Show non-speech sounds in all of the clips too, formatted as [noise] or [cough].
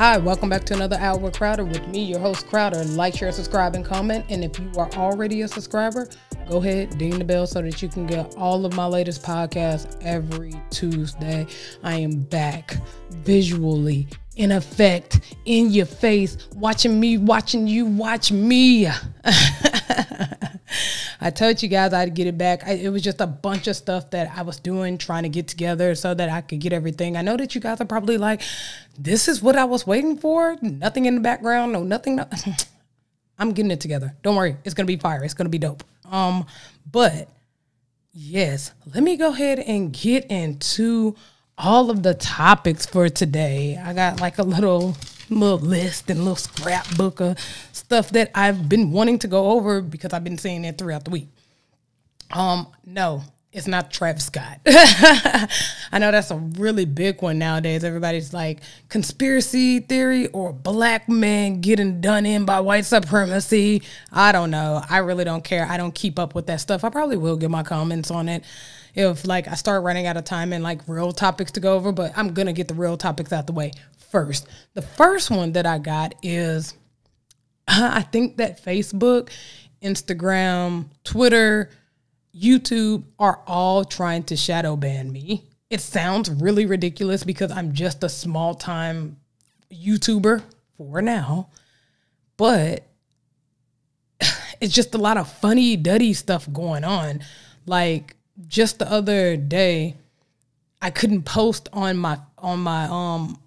Hi, welcome back to another Hour with Crowder with me, your host Crowder. Like, share, subscribe, and comment. And if you are already a subscriber, go ahead, ding the bell so that you can get all of my latest podcasts every Tuesday. I am back visually, in effect, in your face, watching me, watching you, watch me. [laughs] I told you guys I'd get it back. I, it was just a bunch of stuff that I was doing, trying to get together so that I could get everything. I know that you guys are probably like, this is what I was waiting for. Nothing in the background, no nothing. No. [laughs] I'm getting it together. Don't worry, it's gonna be fire. It's gonna be dope. Um, but yes, let me go ahead and get into all of the topics for today. I got like a little little list and little scrapbook of stuff that I've been wanting to go over because I've been seeing it throughout the week. Um, no, it's not Travis Scott. [laughs] I know that's a really big one nowadays. Everybody's like conspiracy theory or black man getting done in by white supremacy. I don't know. I really don't care. I don't keep up with that stuff. I probably will get my comments on it if like I start running out of time and like real topics to go over, but I'm gonna get the real topics out the way first. The first one that I got is I think that Facebook, Instagram, Twitter, YouTube are all trying to shadow ban me. It sounds really ridiculous because I'm just a small time YouTuber for now, but [sighs] it's just a lot of funny, duddy stuff going on. Like just the other day, I couldn't post on my on my um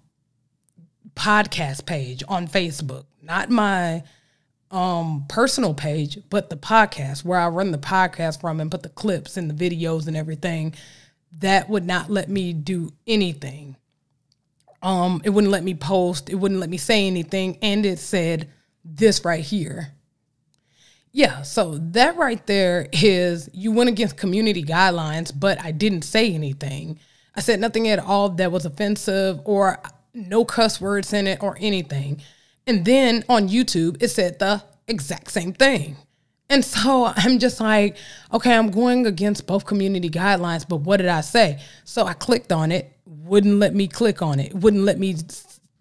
podcast page on Facebook, not my um personal page, but the podcast where I run the podcast from and put the clips and the videos and everything. That would not let me do anything. Um, it wouldn't let me post, it wouldn't let me say anything, and it said this right here. Yeah, so that right there is you went against community guidelines, but I didn't say anything. I said nothing at all that was offensive or no cuss words in it or anything. And then on YouTube, it said the exact same thing. And so [laughs] I'm just like, okay, I'm going against both community guidelines, but what did I say? So I clicked on it, wouldn't let me click on it, wouldn't let me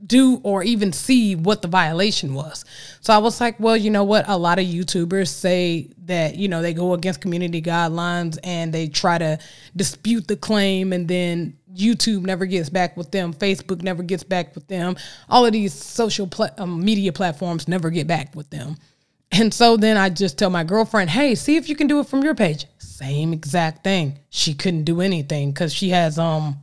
do or even see what the violation was. So I was like, well, you know what? A lot of YouTubers say that, you know, they go against community guidelines and they try to dispute the claim and then YouTube never gets back with them, Facebook never gets back with them. All of these social um, media platforms never get back with them. And so then I just tell my girlfriend, "Hey, see if you can do it from your page." Same exact thing. She couldn't do anything cuz she has um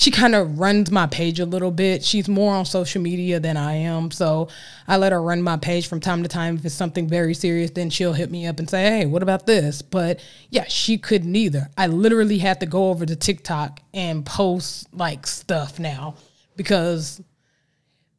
she kind of runs my page a little bit. She's more on social media than I am. So I let her run my page from time to time. If it's something very serious, then she'll hit me up and say, hey, what about this? But yeah, she couldn't either. I literally had to go over to TikTok and post like stuff now because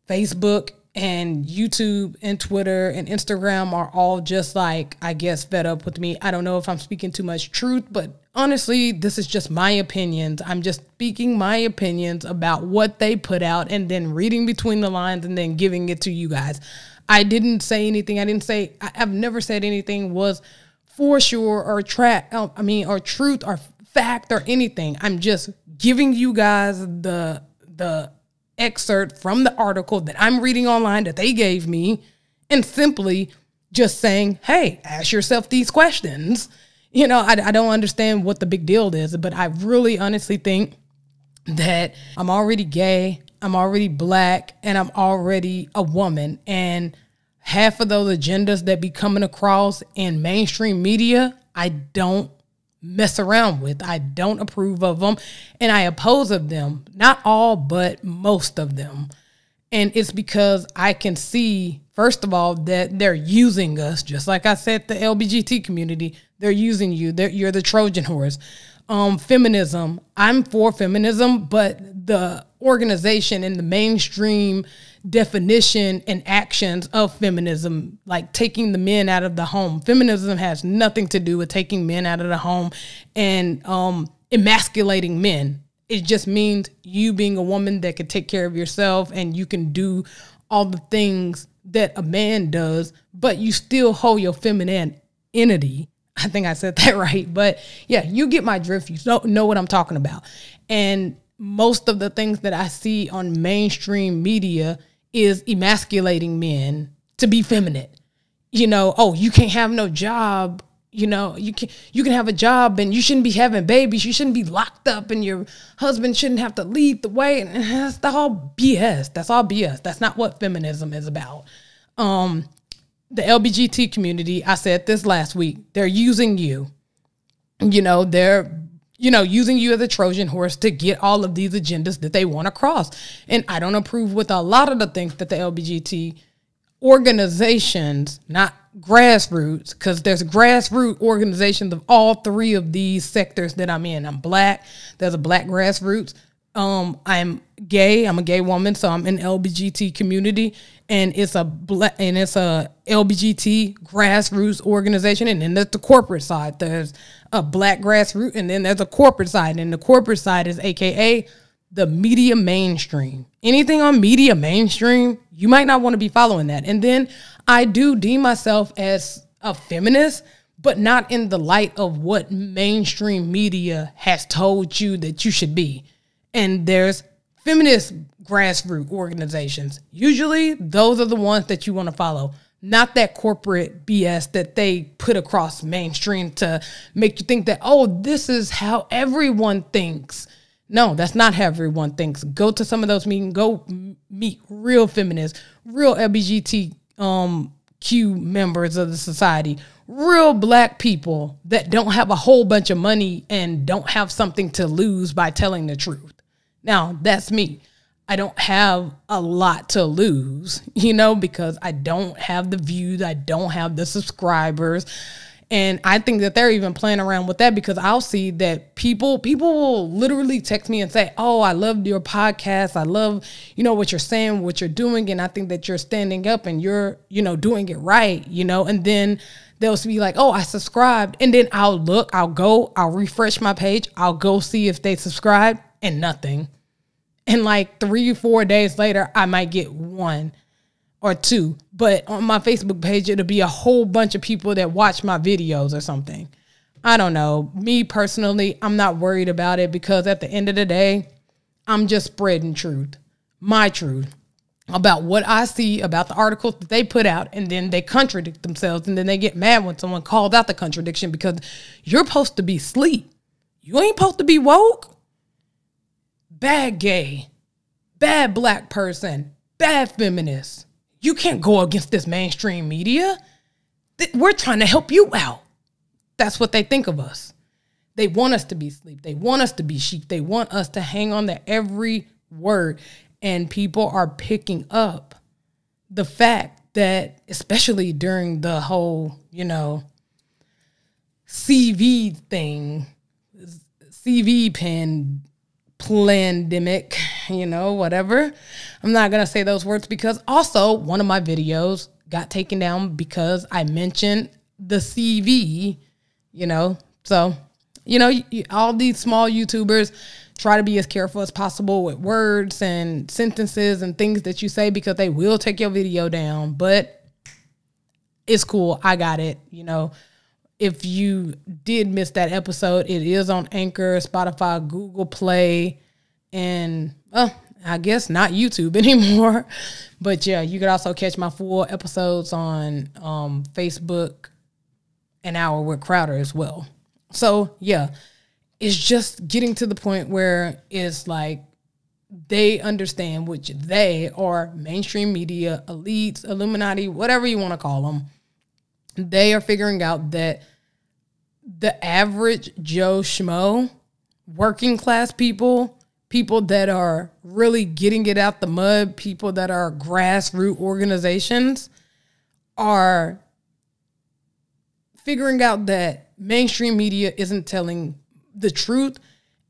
Facebook and YouTube and Twitter and Instagram are all just like, I guess, fed up with me. I don't know if I'm speaking too much truth, but honestly, this is just my opinions. I'm just speaking my opinions about what they put out and then reading between the lines and then giving it to you guys. I didn't say anything. I didn't say, I've never said anything was for sure or track, uh, I mean, or truth or fact or anything. I'm just giving you guys the, the, excerpt from the article that I'm reading online that they gave me and simply just saying, hey, ask yourself these questions. You know, I, I don't understand what the big deal is, but I really honestly think that I'm already gay, I'm already black, and I'm already a woman. And half of those agendas that be coming across in mainstream media, I don't mess around with. I don't approve of them and I oppose of them. Not all, but most of them. And it's because I can see, first of all, that they're using us, just like I said, the LBGT community, they're using you. They're, you're the Trojan horse. Um, feminism, I'm for feminism, but the organization and the mainstream definition and actions of feminism, like taking the men out of the home. Feminism has nothing to do with taking men out of the home and um, emasculating men. It just means you being a woman that can take care of yourself and you can do all the things that a man does, but you still hold your feminine entity. I think I said [laughs] that right. But yeah, you get my drift. You don't know what I'm talking about. And most of the things that I see on mainstream media is emasculating men to be feminine. You know, oh, you can't have no job. You know, you can you can have a job and you shouldn't be having babies. You shouldn't be locked up and your husband shouldn't have to lead the way. And that's all BS. That's all BS. That's not what feminism is about. Um, the LBGT community, I said this last week, they're using you. You know, they're you know, using you as a Trojan horse to get all of these agendas that they want across. And I don't approve with a lot of the things that the LBGT organizations, not grassroots, because there's grassroots organizations of all three of these sectors that I'm in. I'm black, there's a black grassroots. Um, I'm gay, I'm a gay woman, so I'm in LBGT community and it's a and it's a LBGT grassroots organization, and then there's the corporate side. There's a black grassroots, and then there's a corporate side, and the corporate side is AKA the media mainstream. Anything on media mainstream, you might not want to be following that. And then I do deem myself as a feminist, but not in the light of what mainstream media has told you that you should be. And there's feminist grassroots organizations. Usually, those are the ones that you want to follow, not that corporate BS that they put across mainstream to make you think that, oh, this is how everyone thinks. No, that's not how everyone thinks. Go to some of those meetings, go meet real feminists, real LBGT um, Q members of the society, real black people that don't have a whole bunch of money and don't have something to lose by telling the truth. Now, that's me. I don't have a lot to lose, [laughs] you know, because I don't have the views, I don't have the subscribers. And I think that they're even playing around with that because I'll see that people people will literally text me and say, "Oh, I loved your podcast. I love, you know, what you're saying, what you're doing, and I think that you're standing up and you're, you know, doing it right, you know." And then they'll be like, "Oh, I subscribed." And then I'll look, I'll go, I'll refresh my page, I'll go see if they subscribe and nothing. And like three, four days later, I might get one or two. But on my Facebook page, it'll be a whole bunch of people that watch my videos or something. I don't know. Me personally, I'm not worried about it because at the end of the day, I'm just spreading truth, my truth about what I see about the articles that they put out, and then they contradict themselves, and then they get mad when someone calls out the contradiction because you're supposed to be sleep. You ain't supposed to be woke bad gay, bad black person, bad feminist. You can't go against this mainstream media. We're trying to help you out. That's what they think of us. They want us to be sleep. They want us to be sheep. They want us to hang on to every word. And people are picking up the fact that, especially during the whole, you know, CV thing, CV pen pandemic, you know, whatever. I'm not going to say those words because also one of my videos got taken down because I mentioned the CV, you know. So, you know, all these small YouTubers try to be as careful as possible with words and sentences and things that you say because they will take your video down, but it's cool. I got it, you know if you did miss that episode, it is on Anchor, Spotify, Google Play, and well, I guess not YouTube [laughs] anymore. But yeah, you could also catch my full episodes on um, Facebook, an hour with Crowder as well. So yeah, it's just getting to the point where it's like they understand which they are mainstream media, elites, Illuminati, whatever you want to call them. They are figuring out that the average Joe Schmo, working class people, people that are really getting it out the mud, people that are grassroots organizations, are figuring out that mainstream media isn't telling the truth.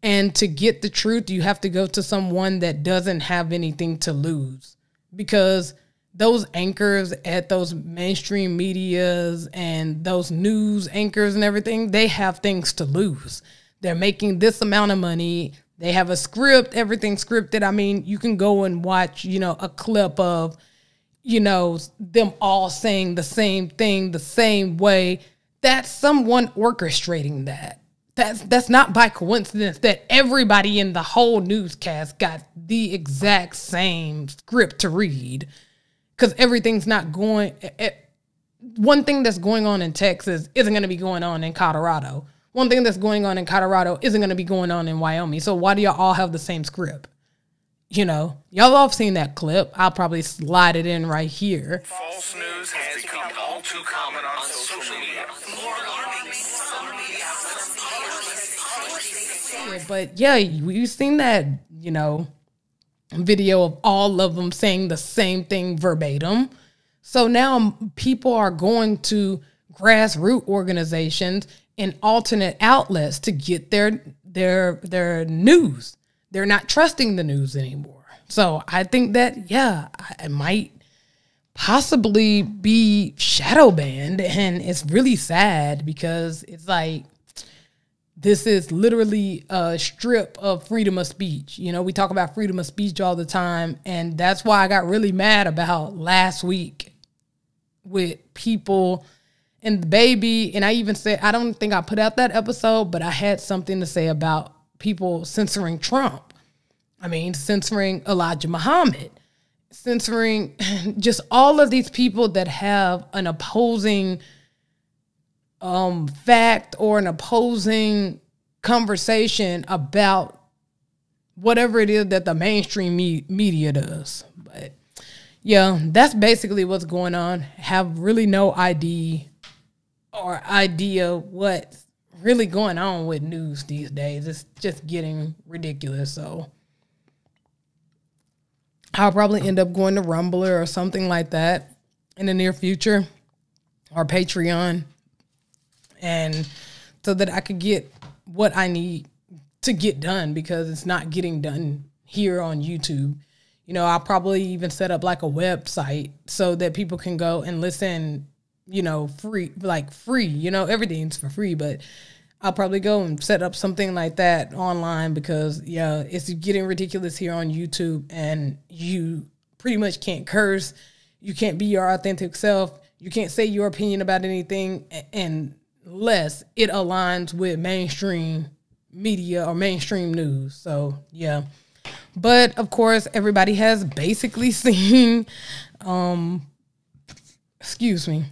And to get the truth, you have to go to someone that doesn't have anything to lose. Because those anchors at those mainstream medias and those news anchors and everything, they have things to lose. They're making this amount of money. They have a script, everything scripted. I mean, you can go and watch, you know, a clip of, you know, them all saying the same thing the same way. That's someone orchestrating that. that's that's not by coincidence that everybody in the whole newscast got the exact same script to read because everything's not going it, one thing that's going on in texas isn't going to be going on in colorado one thing that's going on in colorado isn't going to be going on in wyoming so why do y'all all have the same script you know, y'all all have seen that clip. I'll probably slide it in right here. False news has become all too common on social media. More alarming, yeah, but yeah, we've seen that, you know, video of all of them saying the same thing verbatim. So now people are going to grassroots organizations and alternate outlets to get their their their news they're not trusting the news anymore. So I think that, yeah, I might possibly be shadow banned. And it's really sad because it's like, this is literally a strip of freedom of speech. You know, we talk about freedom of speech all the time. And that's why I got really mad about last week with people and the baby. And I even said, I don't think I put out that episode, but I had something to say about people censoring Trump. I mean, censoring Elijah Muhammad, censoring [laughs] just all of these people that have an opposing um, fact or an opposing conversation about whatever it is that the mainstream me- media does. But yeah, that's basically what's going on. Have really no ID or idea what's really going on with news these days. It's just getting ridiculous. So I'll probably end up going to Rumbler or something like that in the near future or Patreon. And so that I could get what I need to get done because it's not getting done here on YouTube. You know, I'll probably even set up like a website so that people can go and listen, you know, free, like free, you know, everything's for free, but I'll probably go and set up something like that online because yeah, it's getting ridiculous here on YouTube and you pretty much can't curse. You can't be your authentic self. You can't say your opinion about anything unless it aligns with mainstream media or mainstream news. So, yeah. But of course, everybody has basically [laughs] seen um excuse me,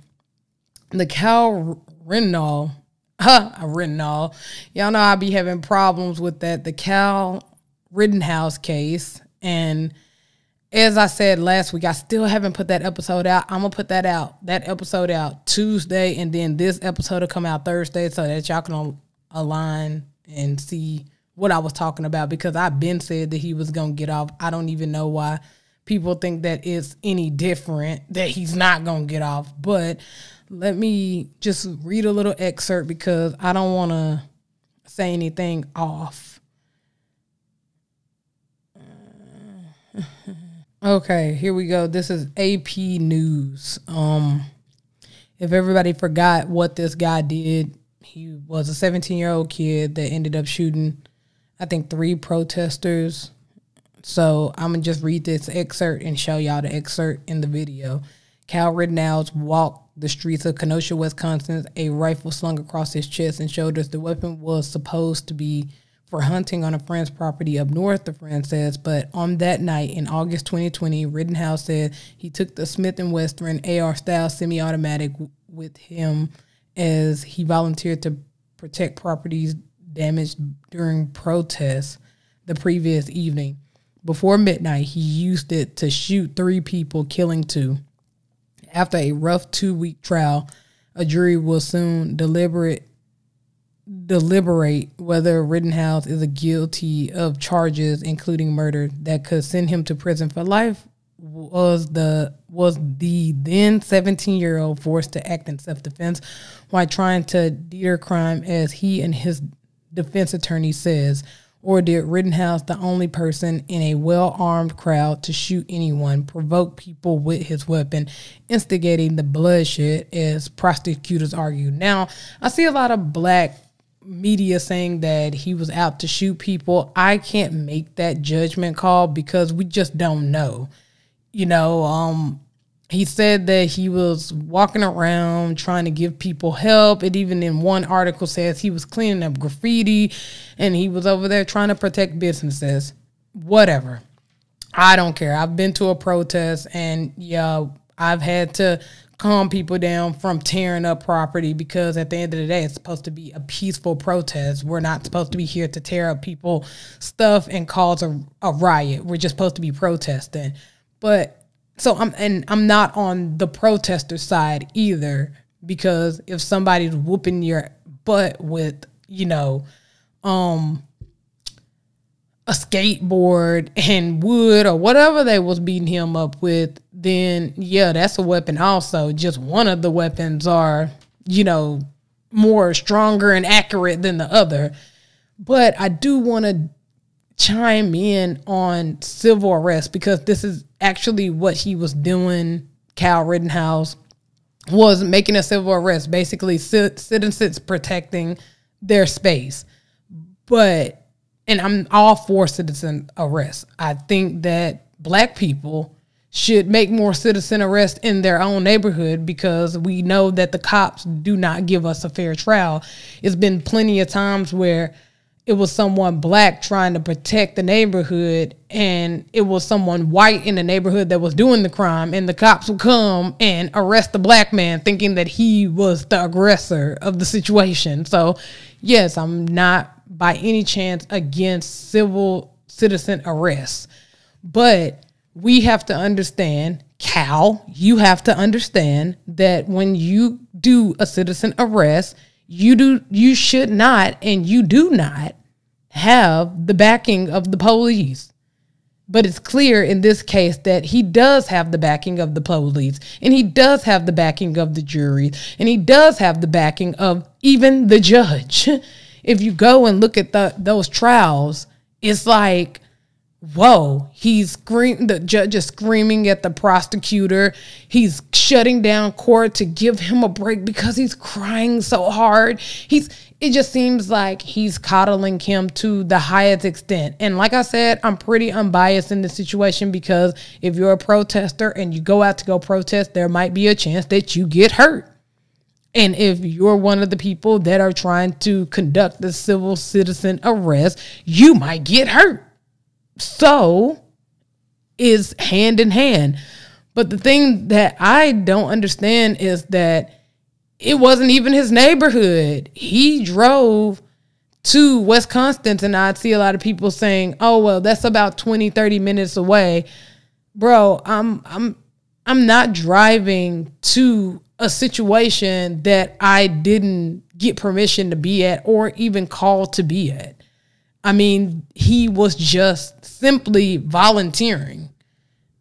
the Kyle Rittenhouse [laughs] huh, Rittenhouse. Y'all know I be having problems with that. The Cal Rittenhouse case. And as I said last week, I still haven't put that episode out. I'm gonna put that out, that episode out Tuesday, and then this episode will come out Thursday so that y'all can align and see what I was talking about because I've been said that he was gonna get off. I don't even know why people think that it's any different that he's not gonna get off. But let me just read a little excerpt because I don't want to say anything off. Okay, here we go. This is AP News. Um, if everybody forgot what this guy did, he was a 17 year old kid that ended up shooting, I think, three protesters. So I'm gonna just read this excerpt and show y'all the excerpt in the video. Cal Rittenhouse walked the streets of Kenosha, Wisconsin, a rifle slung across his chest and shoulders. The weapon was supposed to be for hunting on a friend's property up north, the friend says. But on that night in August 2020, Rittenhouse said he took the Smith & Wesson AR-style semi-automatic with him as he volunteered to protect properties damaged during protests the previous evening. Before midnight, he used it to shoot three people, killing two. After a rough two week trial, a jury will soon deliberate deliberate whether Rittenhouse is guilty of charges including murder that could send him to prison for life was the was the then 17 year old forced to act in self defense while trying to deter crime as he and his defense attorney says or did Rittenhouse, the only person in a well armed crowd to shoot anyone, provoke people with his weapon, instigating the bloodshed, as prosecutors argue? Now, I see a lot of black media saying that he was out to shoot people. I can't make that judgment call because we just don't know. You know, um, he said that he was walking around trying to give people help. It even in one article says he was cleaning up graffiti and he was over there trying to protect businesses. Whatever. I don't care. I've been to a protest and yeah, I've had to calm people down from tearing up property because at the end of the day, it's supposed to be a peaceful protest. We're not supposed to be here to tear up people stuff and cause a, a riot. We're just supposed to be protesting. But so I'm and I'm not on the protester side either because if somebody's whooping your butt with, you know, um a skateboard and wood or whatever they was beating him up with, then yeah, that's a weapon also. Just one of the weapons are, you know, more stronger and accurate than the other. But I do want to chime in on civil arrest because this is actually what he was doing. Cal Rittenhouse was making a civil arrest, basically citizens protecting their space. But and I'm all for citizen arrest. I think that black people should make more citizen arrest in their own neighborhood because we know that the cops do not give us a fair trial. It's been plenty of times where it was someone black trying to protect the neighborhood and it was someone white in the neighborhood that was doing the crime and the cops would come and arrest the black man thinking that he was the aggressor of the situation. So, yes, I'm not by any chance against civil citizen arrests. But we have to understand, Cal, you have to understand that when you do a citizen arrest, you do you should not and you do not have the backing of the police. But it's clear in this case that he does have the backing of the police, and he does have the backing of the jury, and he does have the backing of even the judge. [laughs] if you go and look at the those trials, it's like, whoa, he's. The judge is screaming at the prosecutor. He's shutting down court to give him a break because he's crying so hard. He's it just seems like he's coddling him to the highest extent. And like I said, I'm pretty unbiased in this situation because if you're a protester and you go out to go protest, there might be a chance that you get hurt. And if you're one of the people that are trying to conduct the civil citizen arrest, you might get hurt. So is hand in hand. But the thing that I don't understand is that it wasn't even his neighborhood. He drove to Wisconsin and I'd see a lot of people saying, "Oh, well, that's about 20, 30 minutes away." Bro, I'm I'm I'm not driving to a situation that I didn't get permission to be at or even called to be at. I mean, he was just simply volunteering.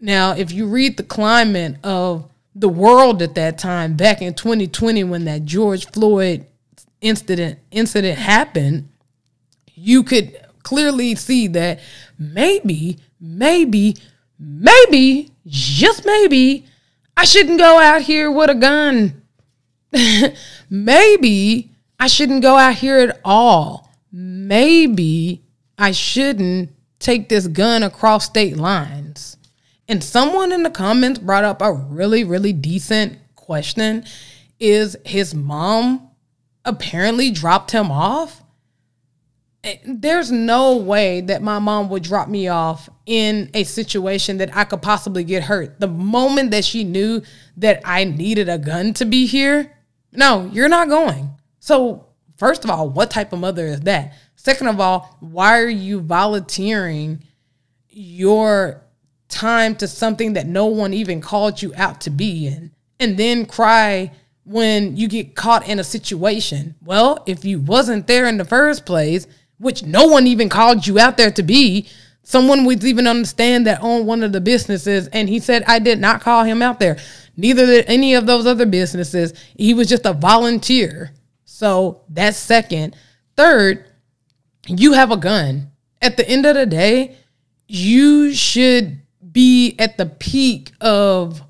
Now, if you read the climate of the world at that time, back in 2020, when that George Floyd incident incident happened, you could clearly see that maybe, maybe, maybe, just maybe, I shouldn't go out here with a gun. [laughs] Maybe I shouldn't go out here at all. Maybe I shouldn't take this gun across state lines. And someone in the comments brought up a really, really decent question. Is his mom apparently dropped him off? Eh, there's no way that my mom would drop me off in a situation that I could possibly get hurt. The moment that she knew that I needed a gun to be here, no, you're not going. So, first of all, what type of mother is that? Second of all, why are you volunteering your time to something that no one even called you out to be in? And then cry when you get caught in a situation. Well, if you wasn't there in the first place, which no one even called you out there to be. Someone would even understand that owned one of the businesses. And he said, I did not call him out there. Neither did any of those other businesses. He was just a volunteer. So that's second. Third, you have a gun. At the end of the day, you should be at the peak of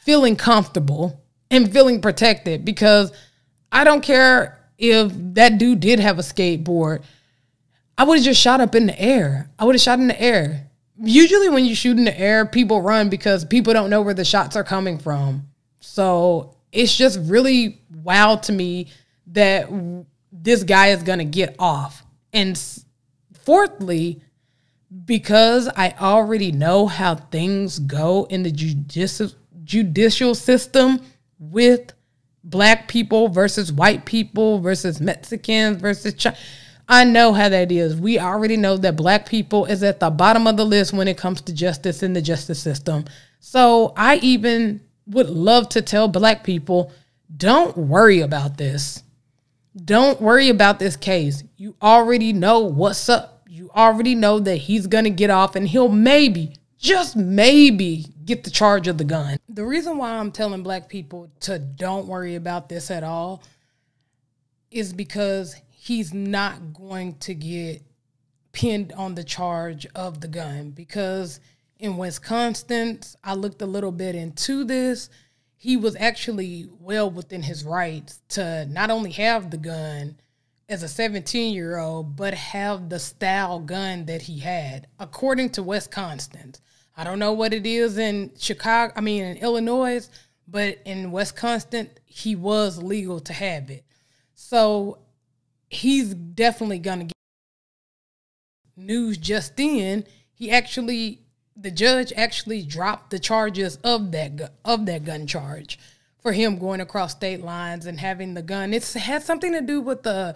feeling comfortable and feeling protected because I don't care if that dude did have a skateboard, I would have just shot up in the air. I would have shot in the air usually when you shoot in the air, people run because people don't know where the shots are coming from. So it's just really wild to me that this guy is going to get off. And fourthly, because I already know how things go in the judicial judicial system with black people versus white people versus Mexicans versus China. I know how that is. We already know that black people is at the bottom of the list when it comes to justice in the justice system. So I even would love to tell black people don't worry about this. Don't worry about this case. You already know what's up. You already know that he's going to get off and he'll maybe, just maybe, get the charge of the gun. The reason why I'm telling black people to don't worry about this at all is because he's not going to get pinned on the charge of the gun because in Wisconsin, I looked a little bit into this he was actually well within his rights to not only have the gun as a 17 year old, but have the style gun that he had, according to Wisconsin. I don't know what it is in Chicago, I mean, in Illinois, but in Wisconsin, he was legal to have it. So he's definitely going to get news just in. He actually the judge actually dropped the charges of that of that gun charge for him going across state lines and having the gun. It's had something to do with the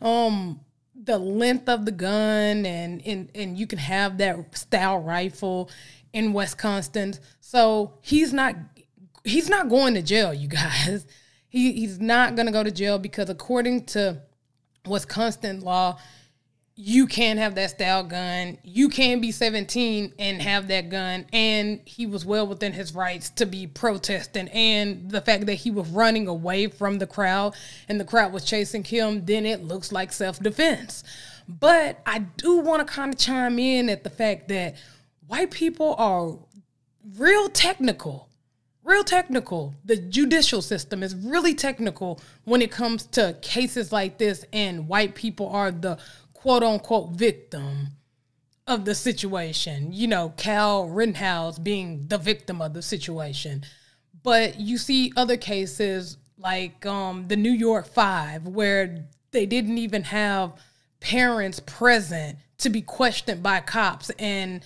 um the length of the gun and and and you can have that style rifle in Wisconsin. So he's not he's not going to jail, you guys. [laughs] He he's not going to go to jail because according to Wisconsin law, you can't have that style gun. You can be 17 and have that gun. And he was well within his rights to be protesting. And the fact that he was running away from the crowd and the crowd was chasing him, then it looks like self defense. But I do want to kind of chime in at the fact that white people are real technical. Real technical. The judicial system is really technical when it comes to cases like this, and white people are the quote unquote victim of the situation. You know, Cal Rittenhouse being the victim of the situation. But you see other cases like um, the New York Five, where they didn't even have parents present to be questioned by cops and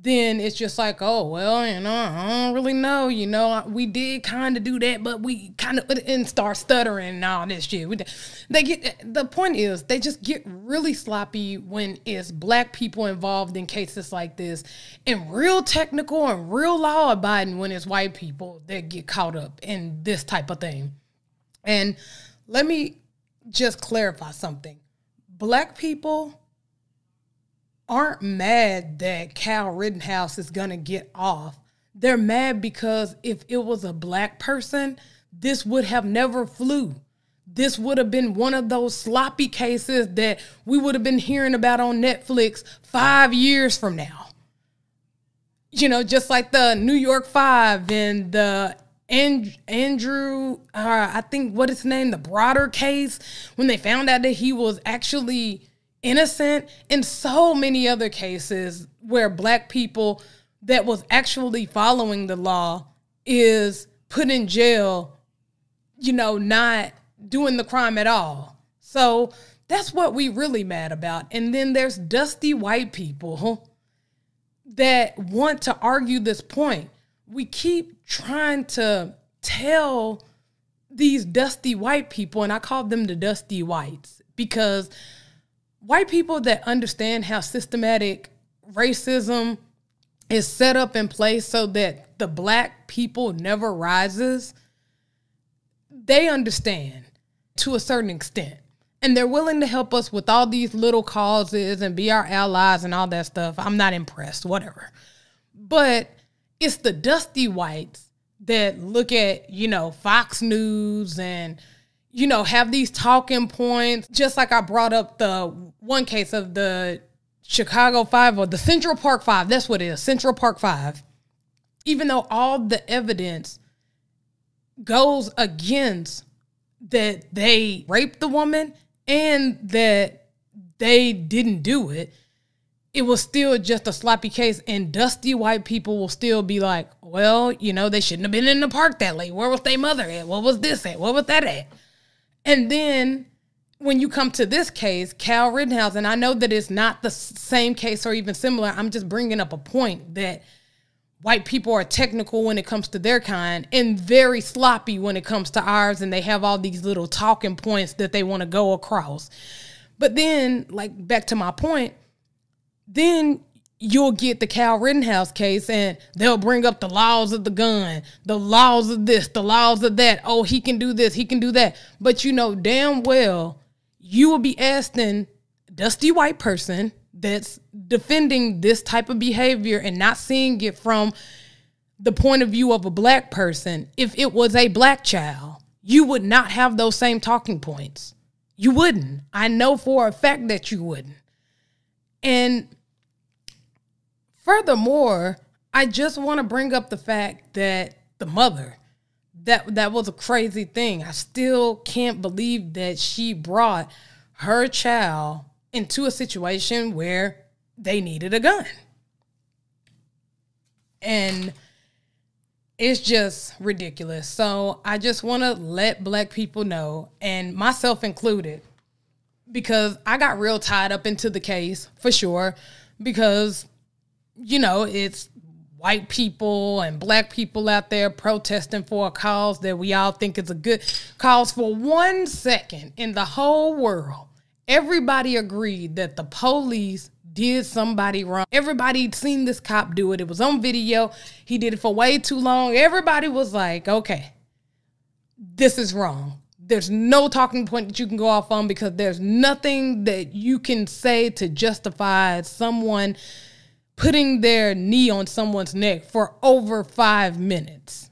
then it's just like, oh well, you know, I don't really know. You know, we did kind of do that, but we kind of and start stuttering and all this shit. They get the point is they just get really sloppy when it's black people involved in cases like this, and real technical and real law abiding when it's white people that get caught up in this type of thing. And let me just clarify something: black people aren't mad that Cal Rittenhouse is going to get off. They're mad because if it was a black person, this would have never flew. This would have been one of those sloppy cases that we would have been hearing about on Netflix five years from now. You know, just like the New York Five and the Andrew, uh, I think what is his name, the Broader case, when they found out that he was actually innocent in so many other cases where black people that was actually following the law is put in jail, you know, not doing the crime at all. So that's what we really mad about. And then there's dusty white people that want to argue this point. We keep trying to tell these dusty white people, and I call them the dusty whites because white people that understand how systematic racism is set up in place so that the black people never rises, they understand to a certain extent. And they're willing to help us with all these little causes and be our allies and all that stuff. I'm not impressed, whatever. But it's the dusty whites that look at, you know, Fox News and you know, have these talking points. Just like I brought up the one case of the Chicago Five or the Central Park Five. That's what it is, Central Park Five. Even though all the evidence goes against that they raped the woman and that they didn't do it, it was still just a sloppy case, and dusty white people will still be like, well, you know, they shouldn't have been in the park that late. Where was their mother at? What was this at? What was that at? And then when you come to this case, Cal Rittenhouse, and I know that it's not the same case or even similar, I'm just bringing up a point that white people are technical when it comes to their kind and very sloppy when it comes to ours, and they have all these little talking points that they want to go across. But then, like, back to my point, then you'll get the Cal Rittenhouse case and they'll bring up the laws of the gun, the laws of this, the laws of that. Oh, he can do this, he can do that. But you know damn well you will be asking dusty white person that's defending this type of behavior and not seeing it from the point of view of a black person if it was a black child you would not have those same talking points you wouldn't i know for a fact that you wouldn't and Furthermore, I just want to bring up the fact that the mother, that that was a crazy thing. I still can't believe that she brought her child into a situation where they needed a gun. And it's just ridiculous. So I just want to let black people know, and myself included, because I got real tied up into the case for sure, because you know, it's white people and black people out there protesting for a cause that we all think is a good cause. For one second in the whole world everybody agreed that the police did somebody wrong. Everybody seen this cop do it. It was on video. He did it for way too long. Everybody was like okay this is wrong. There's no talking point that you can go off on because there's nothing that you can say to justify someone putting their knee on someone's neck for over five minutes.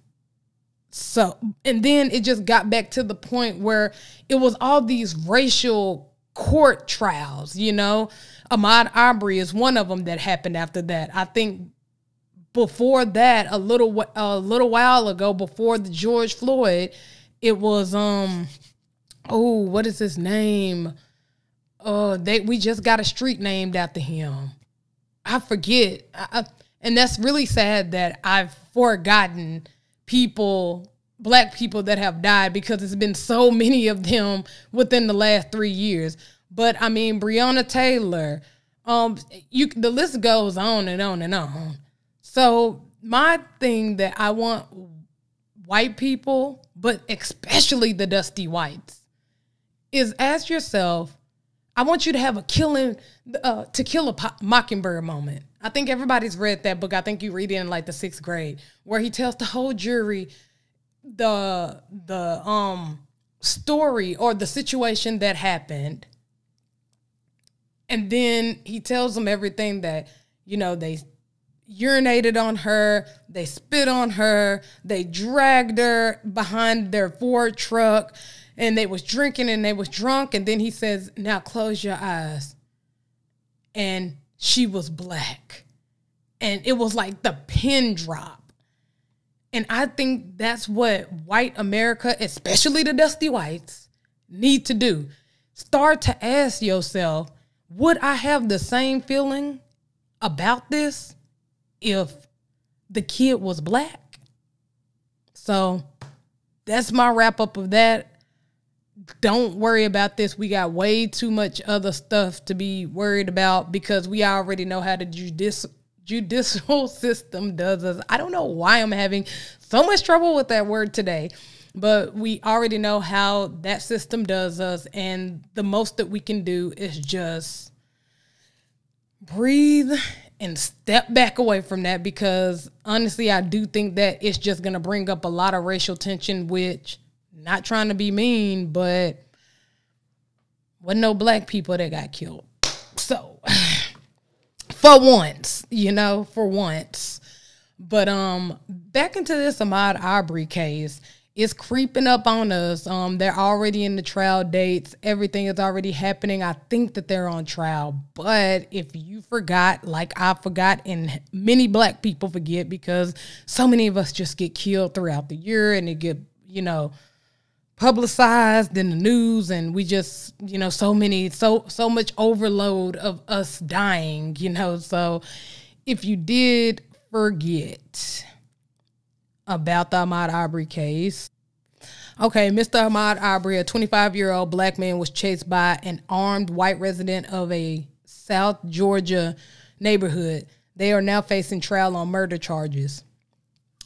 So, and then it just got back to the point where it was all these racial court trials, you know. Ahmaud Arbery is one of them that happened after that. I think before that, a little a little while ago, before the George Floyd, it was um, oh, what is his name? Uh, they we just got a street named after him. I forget. I, and that's really sad that I've forgotten people, black people that have died because it's been so [laughs] many of them within the last three years. But I mean, Breonna Taylor, um, you the list goes on and on and on. So my thing that I want white people, but especially the dusty whites, is ask yourself, I want you to have a killing, uh, to kill a mockingbird moment. I think everybody's read that book. I think you read it in like the sixth grade, where he tells the whole jury the the um story or the situation that happened, and then he tells them everything that you know they urinated on her, they spit on her, they dragged her behind their Ford truck and they was drinking and they was drunk. And then he says now close your eyes. And she was black. And it was like the pin drop. And i think that's what white america especially the dusty whites need to do. Start to ask yourself would i have the same feeling about this if the kid was black? So that's my wrap up of that don't worry about this. We got way too much other stuff to be worried about because we already know how the judicial judicial [laughs] system does us. I don't know why I'm having so much trouble with that word today, but we already know how that system does us and the most that we can do is just breathe and step back away from that because honestly, I do think that it's just going to bring up a lot of racial tension which not trying to be mean, but wasn't no black people that got killed. So [sighs] for once, you know, for once. But um back into this Ahmaud Arbery case, it's creeping up on us. Um, they're already in the trial dates. Everything is already happening. I think that they're on trial. But if you forgot, like I forgot, and many black people forget because so many of us just get killed throughout the year and it get, you know, publicized in the news and we just you know so many so so much overload of us dying you know? So if you did forget about the Ahmaud Arbery case okay mr Ahmaud Arbery a 25 year old black man was chased by an armed white resident of a south georgia neighborhood. They are now facing trial on murder charges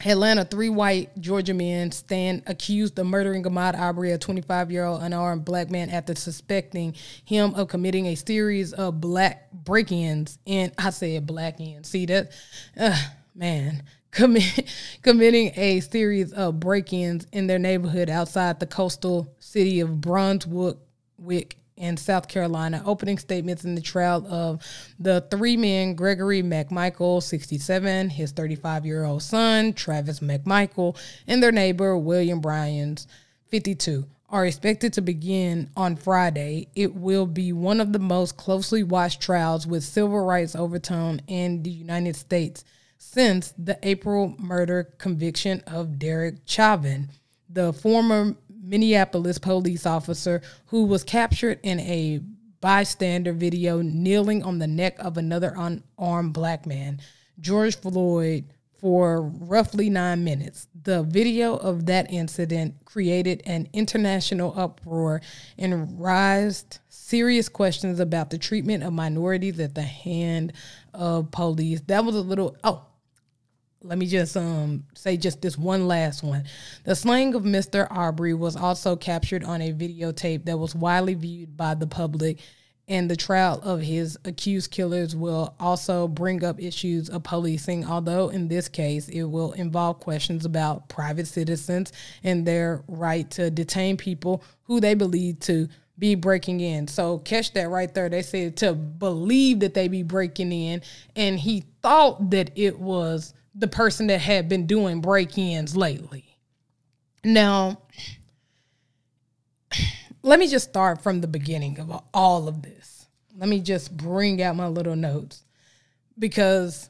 Atlanta, three white Georgia men stand accused of murdering Ahmaud Arbery, a 25 year old unarmed black man, after suspecting him of committing a series of black break ins. And I said black ins. See that? Uh, man. [laughs] Commit, committing a series of break ins in their neighborhood outside the coastal city of Brunswick, in South Carolina, opening statements in the trial of the three men Gregory McMichael, 67, his 35 year old son, Travis McMichael, and their neighbor, William Bryans, 52, are expected to begin on Friday. It will be one of the most closely watched trials with civil rights overtone in the United States since the April murder conviction of Derek Chauvin, the former Minneapolis police officer who was captured in a bystander video kneeling on the neck of another unarmed black man, George Floyd, for roughly nine minutes. The video of that incident created an international uproar and raised serious questions about the treatment of minorities at the hand of police. That was a little, oh, let me just um say just this one last one. The slaying of Mr. Arbery was also captured on a videotape that was widely viewed by the public, and the trial of his accused killers will also bring up issues of policing, although in this case it will involve questions about private citizens and their right to detain people who they believe to be breaking in. So catch that right there. They said to believe that they be breaking in, and he thought that it was the person that had been doing break ins lately. Now, [clears throat] let me just start from the beginning of all of this. Let me just bring out my little notes because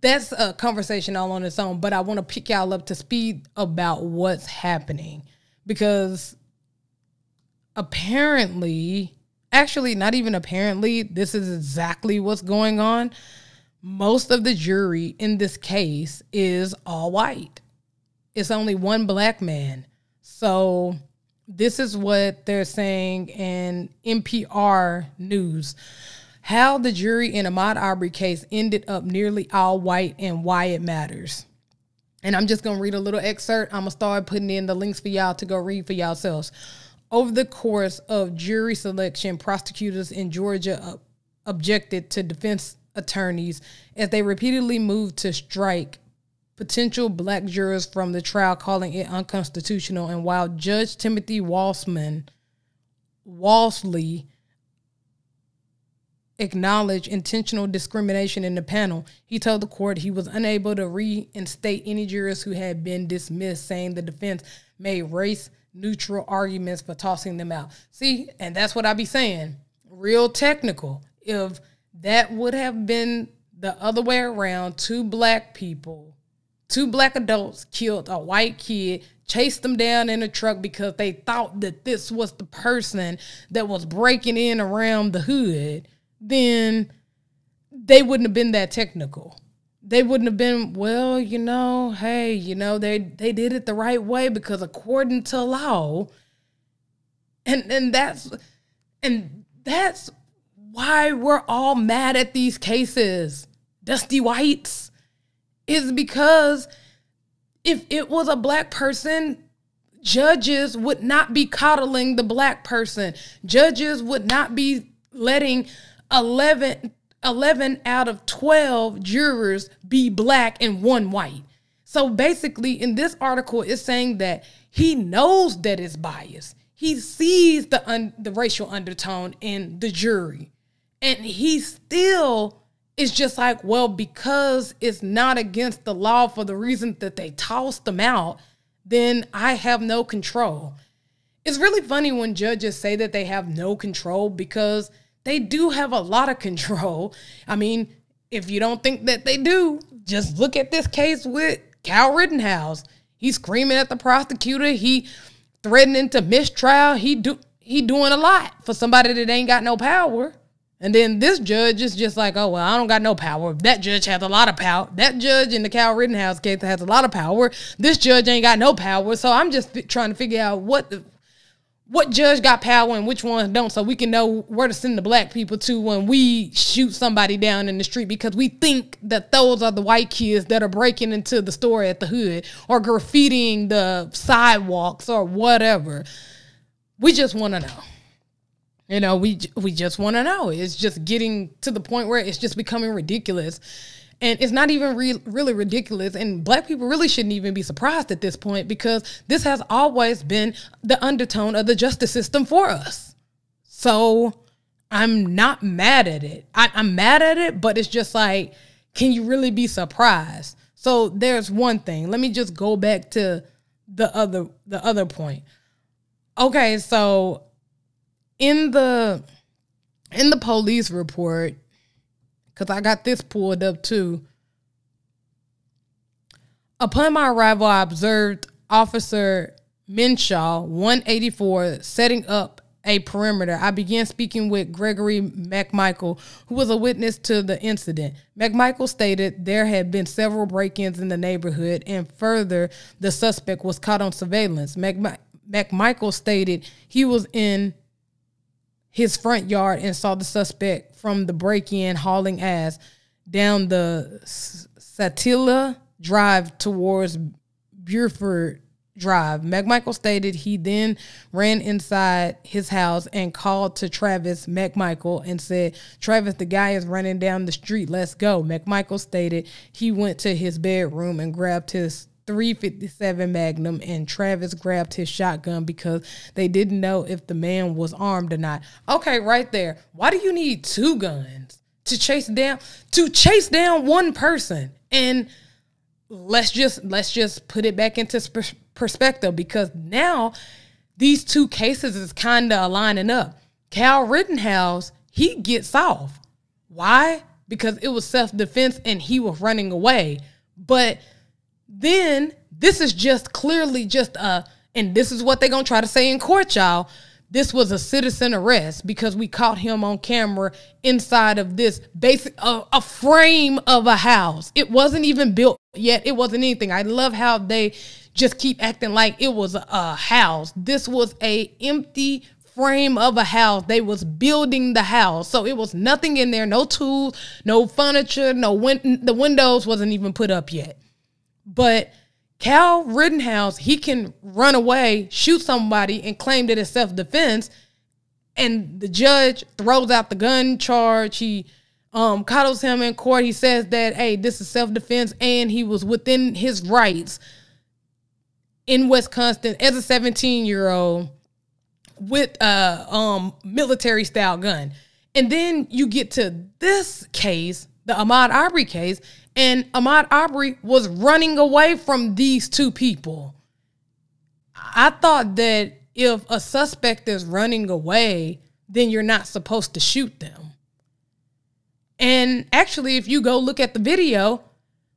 that's a conversation all on its own, but I want to pick y'all up to speed about what's happening because apparently, actually, not even apparently, this is exactly what's going on most of the jury in this case is all white. It's only one black man. So this is what they're saying in NPR News. How the jury in Ahmaud Arbery case ended up nearly all white and why it matters. And I'm just going to read a little excerpt. I'm going to start putting in the links for y'all to go read for yourselves. Over the course of jury selection, prosecutors in Georgia objected to defense attorneys as they repeatedly moved to strike potential black jurors from the trial, calling it unconstitutional. And while Judge Timothy Walsman, Walmsley, acknowledged intentional discrimination in the panel, he told the court he was unable to reinstate any jurors who had been dismissed, saying the defense made race neutral arguments for tossing them out. See, and that's what I be saying. Real technical. If that would have been the other way around. Two black people, two black adults killed a white kid, chased them down in a truck because they thought that this was the person that was breaking in around the hood, then they wouldn't have been that technical. They wouldn't have been, well, you know, hey, you know, they they did it the right way because according to law, and and that's and that's why we're all mad at these cases, Dusty Whites, is because if it was a black person, judges would not be coddling the black person. Judges would not be letting 11, 11 out of 12 jurors be black and one white. So basically, in this article, it's saying that he knows that it's biased. He sees the un- the racial undertone in the jury. And he still is just like, well, because it's not against the law for the reason that they tossed them out, then I have no control. It's really funny when judges say that they have no control because they do have a lot of control. [laughs] I mean, if you don't think that they do, just look at this case with Kyle Rittenhouse. He's screaming at the prosecutor. He threatening to mistrial. He do he doing a lot for somebody that ain't got no power. And then this judge is just like, oh well, I don't got no power. That judge has a lot of power. That judge in the Kyle Rittenhouse case has a lot of power. This judge ain't got no power. So I'm just trying to figure out what the, what judge got power and which ones don't, so we can know where to send the black people to when we shoot somebody down in the street because we think that those are the white kids that are breaking into the store at the hood or graffitiing the sidewalks or whatever. We just want to know. You know, we we just want to know. It's just getting to the point where it's just becoming ridiculous. And it's not even re- really ridiculous. And black people really shouldn't even be surprised at this point because this has always been the undertone of the justice system for us. So I'm not mad at it. I, I'm mad at it, but it's just like, can you really be surprised? So there's one thing. Let me just go back to the other the other point. Okay, so in the in the police report, because I got this pulled up too. Upon my arrival, I observed Officer Minshaw, 184, setting up a perimeter. I began speaking with Gregory McMichael, who was a witness to the incident. McMichael stated there had been several break ins in the neighborhood, and further, the suspect was caught on surveillance. McMichael stated he was in his front yard and saw the suspect from the break in hauling ass down the Satilla Drive towards Burford Drive. McMichael stated he then ran inside his house and called to Travis McMichael and said, Travis, the guy is running down the street. Let's go. McMichael stated he went to his bedroom and grabbed his 357 Magnum and Travis grabbed his shotgun because they didn't know if the man was armed or not. Okay, right there. Why do you need two guns to chase down to chase down one person? And let's just let's just put it back into perspective because now these two cases is kind of aligning up. Kyle Rittenhouse, he gets off. Why? Because it was self-defense and he was running away. But then this is just clearly just a, and this is what they're gonna try to say in court, y'all. This was a citizen arrest because we caught him on camera inside of this basic a, a frame of a house. It wasn't even built yet. It wasn't anything. I love how they just keep acting like it was a, a house. This was a empty frame of a house. They was building the house. So it was nothing in there, no tools, no furniture, no win- the windows wasn't even put up yet. But Kyle Rittenhouse, he can run away, shoot somebody, and claim that it's self defense. And the judge throws out the gun charge. He um, coddles him in court. He says that, hey, this is self defense, and he was within his rights in Wisconsin as a 17 year old with a um, military style gun. And then you get to this case, the Ahmaud Arbery case, and Ahmaud Arbery was running away from these two people. I thought that if a suspect is running away, then you're not supposed to shoot them. And actually, if you go look at the video,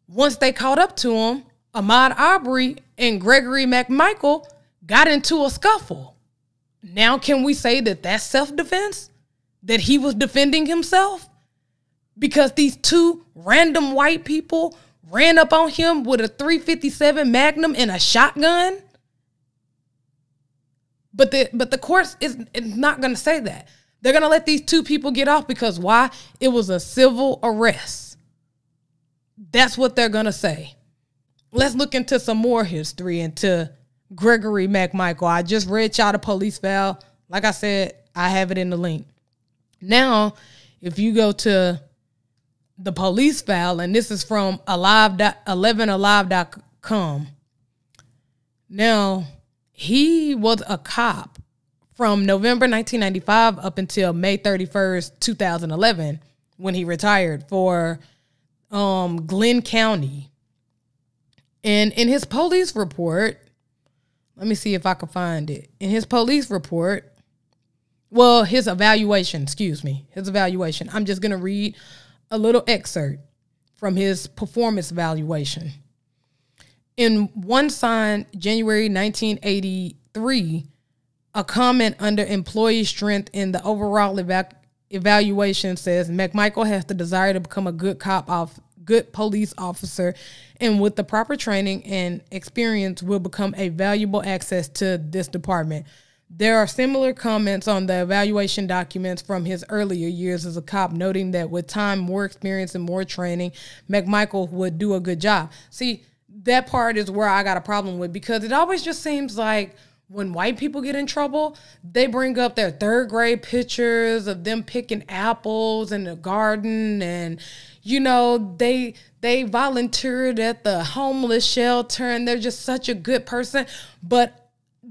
once they caught up to him, Ahmaud Arbery and Gregory McMichael got into a scuffle. Now, can we say that that's self defense? That he was defending himself? because these two random white people ran up on him with a 357 Magnum and a shotgun. But the but the courts is, not going to say that. They're going to let these two people get off because why? It was a civil arrest. That's what they're going to say. Let's look into some more history into Gregory McMichael. I just read y'all the police file. Like I said, I have it in the link. Now, if you go to the police file, and this is from alive 11alive.com. Now, he was a cop from November 1995 up until May 31st, 2011, when he retired for um, Glynn County. And in his police report, let me see if I can find it. In his police report, well, his evaluation, excuse me, his evaluation. I'm just going to read a little excerpt from his performance evaluation. In one signed January 1983 a comment under employee strength in the overall eva- evaluation says McMichael has the desire to become a good cop off good police officer and with the proper training and experience will become a valuable access to this department. There are similar comments on the evaluation documents from his earlier years as a cop, noting that with time, more experience, and more training, McMichael would do a good job. See, that part is where I got a problem with because it always just seems like when white people get in trouble, they bring up their third grade pictures of them picking apples in the garden and you know, they they volunteered at the homeless shelter and they're just such a good person, but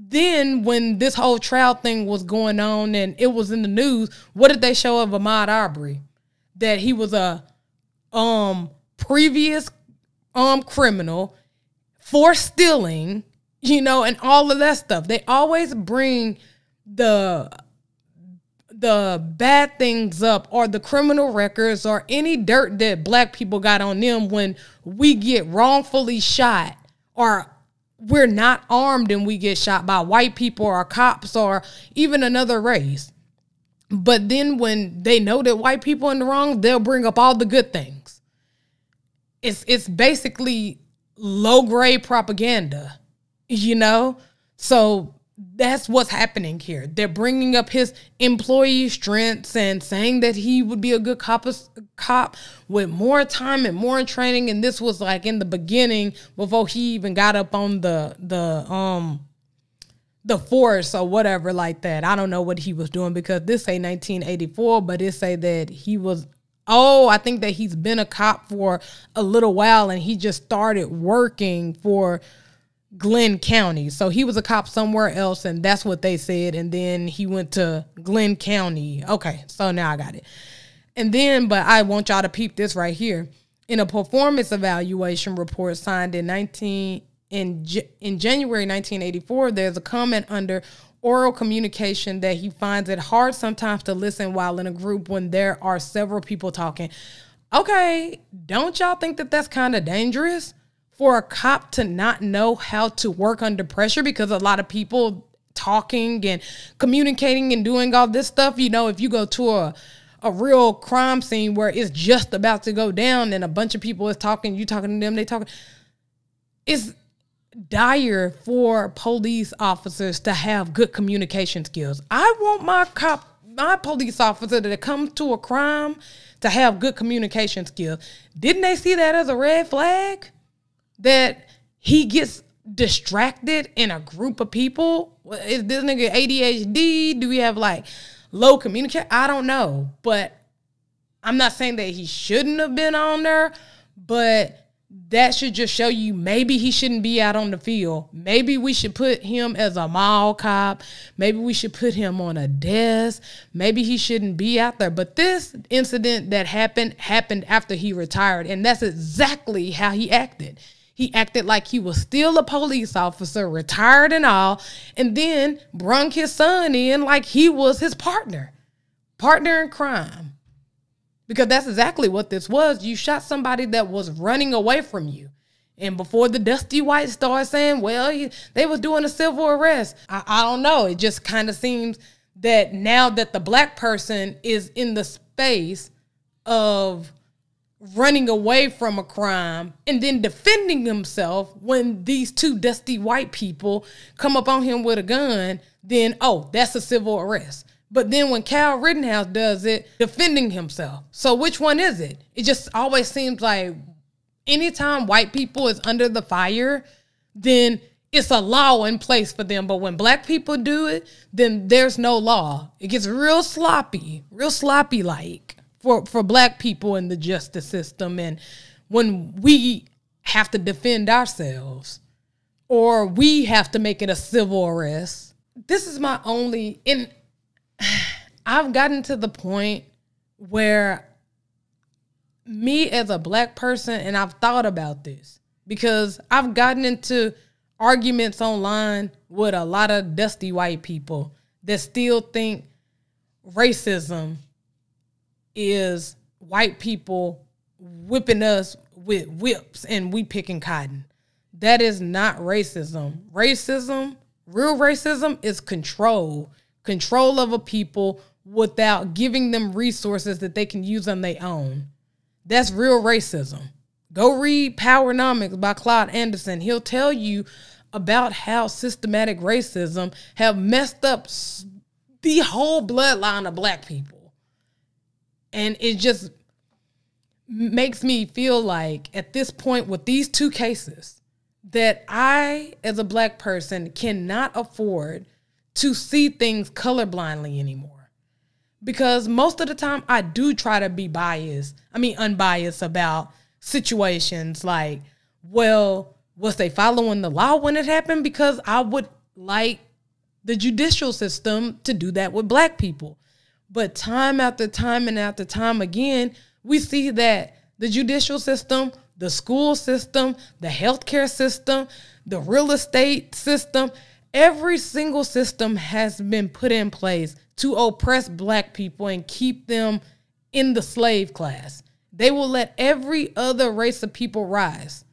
then when this whole trial thing was going on and it was in the news, what did they show of Ahmaud Arbery? That he was a um previous um criminal for stealing, you know, and all of that stuff. They always bring the the bad things up or the criminal records or any dirt that black people got on them when we get wrongfully shot or we're not armed and we get shot by white people or cops or even another race. But then when they know that white people are in the wrong, they'll bring up all the good things. It's it's basically low grade propaganda, you know? So that's what's happening here. They're bringing up his employee strengths and saying that he would be a good cop, cop with more time and more training. And this was like in the beginning before he even got up on the the um the force or whatever like that. I don't know what he was doing because this say 1984, but it say that he was oh, I think that he's been a cop for a little while and he just started working for Glynn County. So he was a cop somewhere else, and that's what they said. And then he went to Glynn County. Okay, so now I got it. And then, but I want y'all to peep this right here. In a performance evaluation report signed in 19 in in January 1984, there's a comment under oral communication that he finds it hard sometimes to listen while in a group when there are several people talking. Okay, don't y'all think that that's kind of dangerous? For a cop to not know how to work under pressure because a lot of people talking and communicating and doing all this stuff, you know, if you go to a a real crime scene where it's just about to go down and a bunch of people is talking, you talking to them, they talking. It's dire for police officers to have good communication skills. I want my cop, my police officer that comes to a crime to have good communication skills. Didn't they see that as a red flag? That he gets distracted in a group of people? Is this nigga ADHD? Do we have like low communication? I don't know. But I'm not saying that he shouldn't have been on there, but that should just show you maybe he shouldn't be out on the field. Maybe we should put him as a mall cop. Maybe we should put him on a desk. Maybe he shouldn't be out there. But this incident that happened happened after he retired, and that's exactly how he acted. He acted like he was still a police officer, retired and all, and then brung his son in like he was his partner, partner in crime. Because that's exactly what this was. You shot somebody that was running away from you. And before the Dusty White started saying, well, he, they was doing a civil arrest, I, I don't know. It just kind of seems that now that the black person is in the space of running away from a crime and then defending himself when these two dusty white people come up on him with a gun, then oh, that's a civil arrest. But then when Kyle Rittenhouse does it, defending himself. So which one is it? It just always seems like anytime white people is under the fire, then it's a law in place for them. But when black people do it, then there's no law. It gets real sloppy, real sloppy like for for black people in the justice system and when we have to defend ourselves or we have to make it a civil arrest this is my only in [sighs] i've gotten to the point where me as a black person and i've thought about this because i've gotten into arguments online with a lot of dusty white people that still think racism is white people whipping us with whips and we picking cotton. That is not racism. Racism, Real racism is control, control of a people without giving them resources that they can use on their own. That's real racism. Go read Powernomics by Claude Anderson. He'll tell you about how systematic racism have messed up the whole bloodline of black people. And it just makes me feel like at this point with these two cases that I as a black person cannot afford to see things colorblindly anymore because most of the time I do try to be biased. I mean, unbiased about situations like, well, was they following the law when it happened? Because I would like the judicial system to do that with black people. But time after time and after time again, we see that the judicial system, the school system, the healthcare system, the real estate system, every single system has been put in place to oppress black people and keep them in the slave class. They will let every other race of people rise.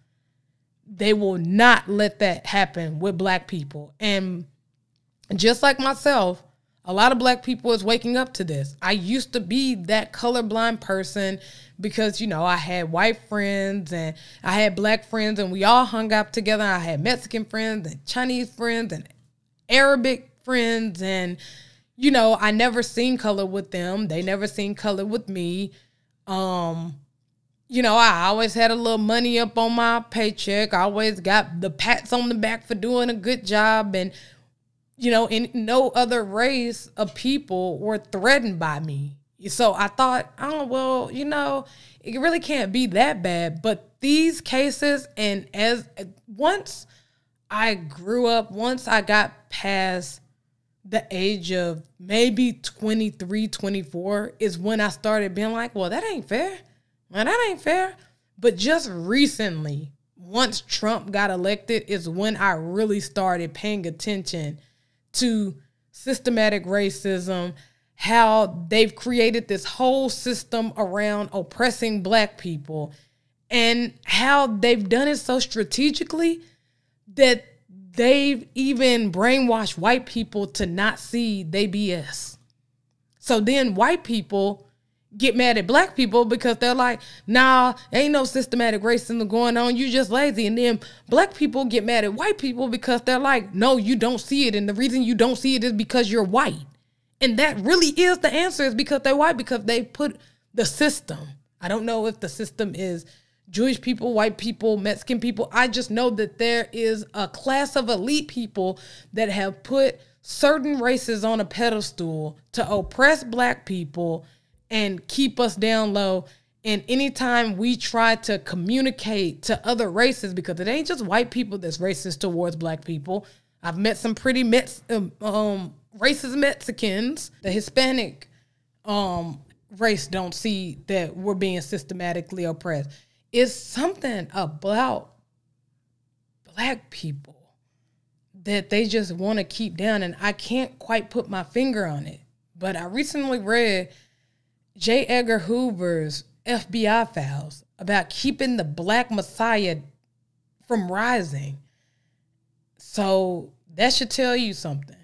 They will not let that happen with black people. And just like myself, a lot of black people is waking up to this. I used to be that colorblind person because, you know, I had white friends and I had black friends and we all hung out together. I had Mexican friends and Chinese friends and Arabic friends and you know, I never seen color with them. They never seen color with me. Um, you know, I always had a little money up on my paycheck. I always got the pats on the back for doing a good job. And, you know, in no other race of people were threatened by me. So I thought, oh, well, you know, it really can't be that bad. But these cases, and as once I grew up, once I got past the age of maybe 23, 24 is when I started being like, well, that ain't fair. Man, that ain't fair. But just recently, once Trump got elected, is when I really started paying attention to systematic racism, how they've created this whole system around oppressing black people, and how they've done it so strategically that they've even brainwashed white people to not see they BS. So then white people get mad at black people because they're like, nah, ain't no systematic racism going on. You just lazy. And then black people get mad at white people because they're like, no, you don't see it. And the reason you don't see it is because you're white. And that really is the answer is because they're white, because they put the system. I don't know if the system is Jewish people, white people, Mexican people. I just know that there is a class of elite people that have put certain races on a pedestal to oppress black people and keep us down low. And anytime we try to communicate to other races, because it ain't just white people that's racist towards black people. I've met some pretty um, um, racist Mexicans. The Hispanic um, race don't see that we're being systematically oppressed it's something about black people that they just want to keep down and I can't quite put my finger on it. But I recently read J. Edgar Hoover's FBI files about keeping the black messiah from rising. So that should tell you something.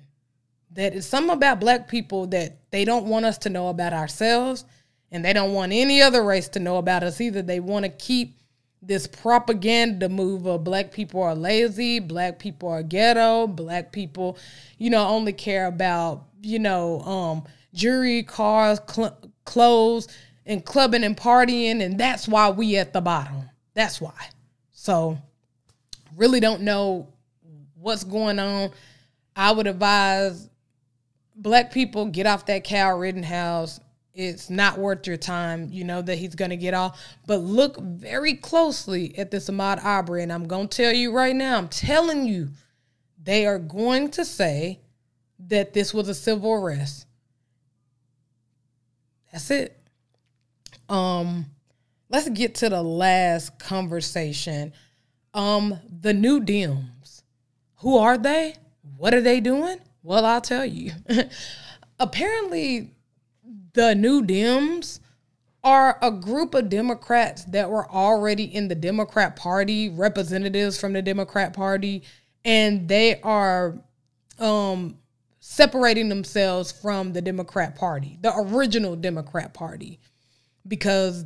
That it's something about black people that they don't want us to know about ourselves and they don't want any other race to know about us either. They want to keep this propaganda move of black people are lazy, black people are ghetto, black people, you know, only care about, you know, um, jewelry, cars, cl- clothes, and clubbing and partying, and that's why we at the bottom. That's why. So, really don't know what's going on. I would advise black people get off that Kyle Rittenhouse it's not worth your time. You know that he's going to get off. But look very closely at this Ahmaud Arbery. And I'm going to tell you right now, I'm telling you, they are going to say that this was a civil arrest. That's it. Um, let's get to the last conversation. Um, the new Dems. Who are they? What are they doing? Well, I'll tell you. [laughs] Apparently, the new Dems are a group of Democrats that were already in the Democrat Party, representatives from the Democrat Party, and they are um, separating themselves from the Democrat Party, the original Democrat Party, because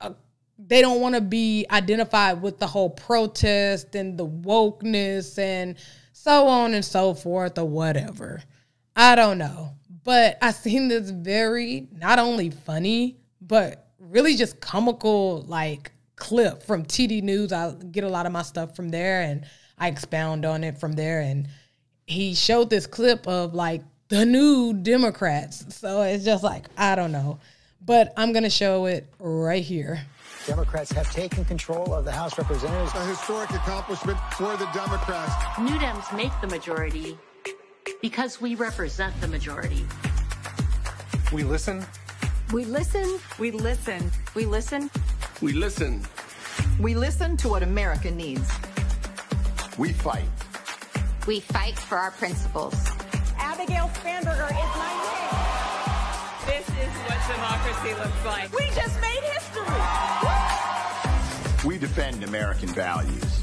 uh, they don't want to be identified with the whole protest and the wokeness and so on and so forth or whatever. I don't know. But I seen this very not only funny, but really just comical like clip from TD News. I get a lot of my stuff from there and I expound on it from there. And he showed this clip of like the new Democrats. So it's just like, I don't know. But I'm going to show it right here. Democrats have taken control of the House Representatives. A historic accomplishment for the Democrats. New Dems make the majority because we represent the majority. We listen. We listen. We listen. We listen. We listen. We listen to what America needs. We fight. We fight for our principles. Abigail Spanberger is my name. This is what democracy looks like. We just made history. We defend American values.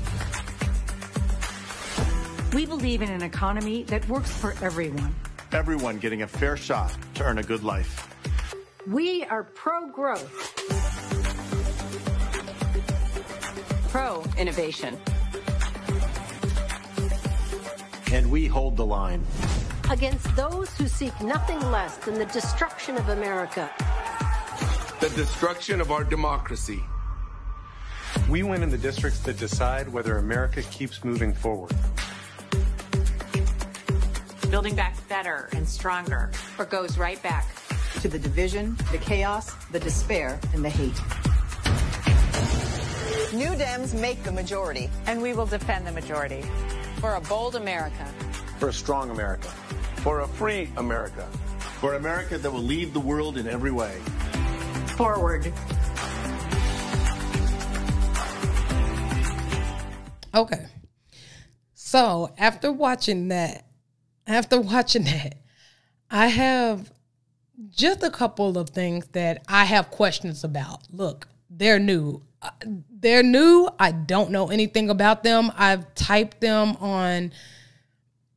We believe in an economy that works for everyone. Everyone getting a fair shot to earn a good life. We are pro growth, Pro innovation. And we hold the line. against those who seek nothing less than the destruction of America. The destruction of our democracy. We win in the districts that decide whether America keeps moving forward. Building back better and stronger. Or goes right back. To the division, the chaos, the despair, and the hate. New Dems make the majority. And we will defend the majority. For a bold America. For a strong America. For a free America. For America that will lead the world in every way. Forward. Okay. So after watching that, after watching that, I have just a couple of things that I have questions about. Look, they're new. They're new. I don't know anything about them. I've typed them on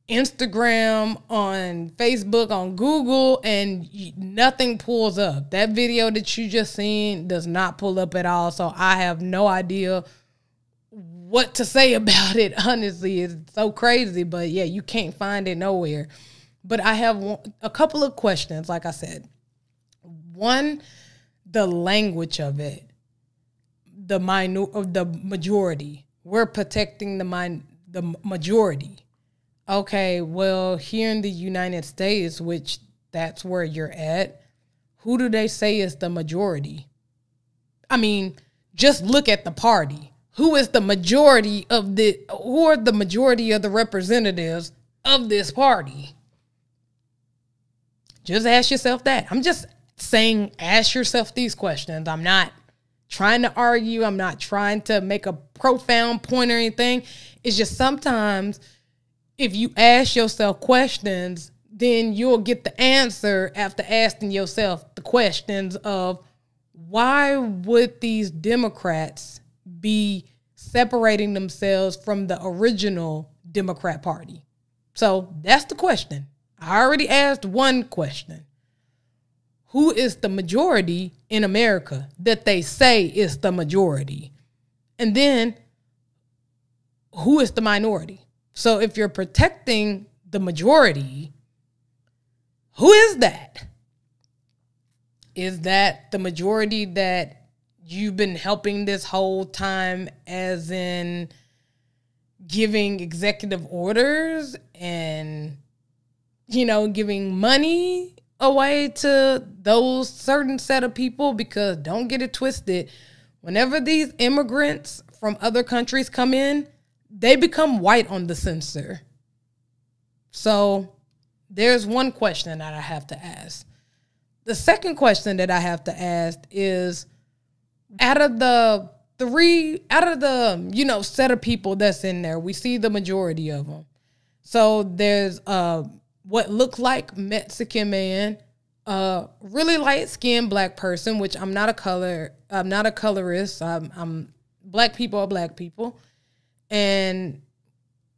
Instagram, on Facebook, on Google, and nothing pulls up. That video that you just seen does not pull up at all. So I have no idea what to say [laughs] about it. Honestly, it's so crazy, but yeah, you can't find it nowhere. But I have a couple of questions. Like I said, one, the language of it, the minor, of the majority. We're protecting the min, the majority. Okay, well, here in the United States, which that's where you're at, who do they say is the majority? I mean, just look at the party. Who is the majority of the who are the majority of the representatives of this party? Just ask yourself that. I'm just saying ask yourself these questions. I'm not trying to argue. I'm not trying to make a profound point or anything. It's just sometimes if you ask yourself questions, then you'll get the answer after asking yourself the questions of why would these Democrats be separating themselves from the original Democrat Party? So that's the question. I already asked one question. Who is the majority in America that they say is the majority? And then who is the minority? So if you're protecting the majority, who is that? Is that the majority that you've been helping this whole time, as in giving executive orders and, you know, giving money away to those certain set of people? Because don't get it twisted. Whenever these immigrants from other countries come in, they become white on the censor. So there's one question that I have to ask. The second question that I have to ask is out of the three, out of the, you know, set of people that's in there, we see the majority of them. So there's uh what looked like Mexican man, a really light skinned black person, which I'm not a color, I'm not a colorist. I'm, I'm black people are black people, and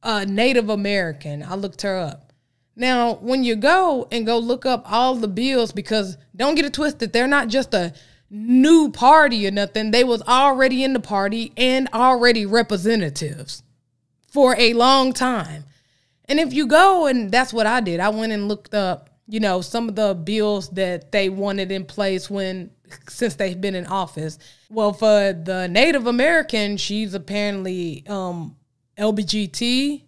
a Native American. I looked her up. Now, when you go and go look up all the bills, because don't get it twisted, they're not just a new party or nothing. They was already in the party and already representatives for a long time. And if you go and that's what I did, I went and looked up, you know, some of the bills that they wanted in place when since they've been in office. Well, for the Native American, she's apparently um LBGT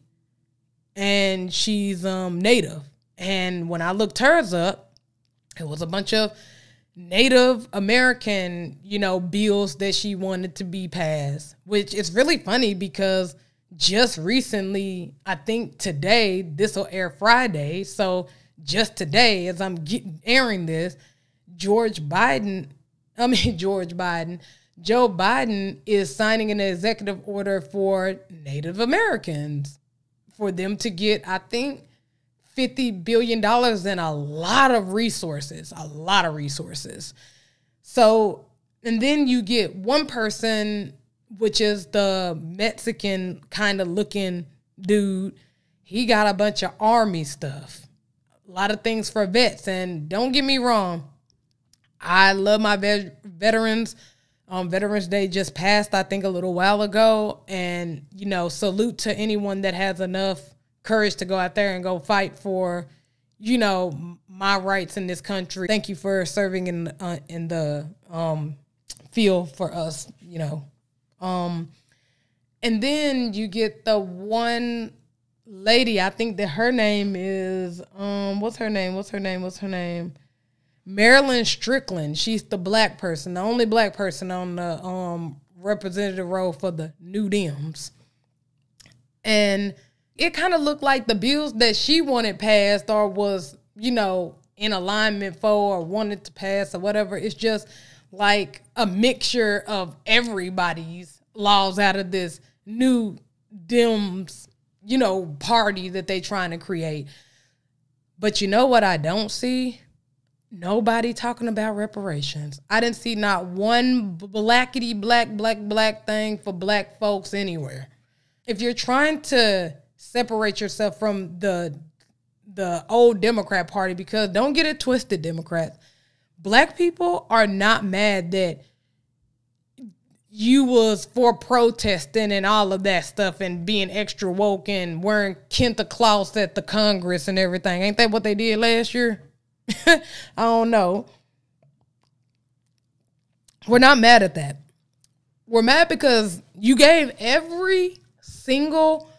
and she's um native. And when I looked hers up, it was a bunch of Native American, you know, bills that she wanted to be passed, which is really funny because just recently, I think today, this will air Friday. So just today, as I'm getting, airing this, George Biden, [laughs] I mean, George Biden, Joe Biden is signing an executive order for Native Americans for them to get, I think, $50 billion and a lot of resources, a lot of resources. So, and then you get one person, which is the Mexican kind of looking dude. He got a bunch of army stuff, a lot of things for vets. And don't get me wrong, I love my vet- veterans. Um, Veterans Day just passed, I think, a little while ago. And, you know, salute to anyone that has enough courage to go out there and go fight for, you know, my rights in this country. Thank you for serving in uh, in the um, field for us, you know. Um, and then you get the one lady. I think that her name is um, what's her name? What's her name? What's her name? Marilyn Strickland. She's the black person, the only black person on the um representative role for the New Dems. And it kind of looked like the bills that she wanted passed or was, you know, in alignment for or wanted to pass or whatever. It's just like a mixture of everybody's laws out of this new Dems, you know, party that they trying to create. But you know what I don't see? Nobody talking about reparations. I didn't see not one blackety black black black thing for black folks anywhere. If you're trying to separate yourself from the the old Democrat Party, because don't get it twisted, Democrats. Black people are not mad that you was for protesting and all of that stuff and being extra woke and wearing Kente cloths at the Congress and everything. Ain't that what they did last year? [laughs] I don't know. We're not mad at that. We're mad because you gave every single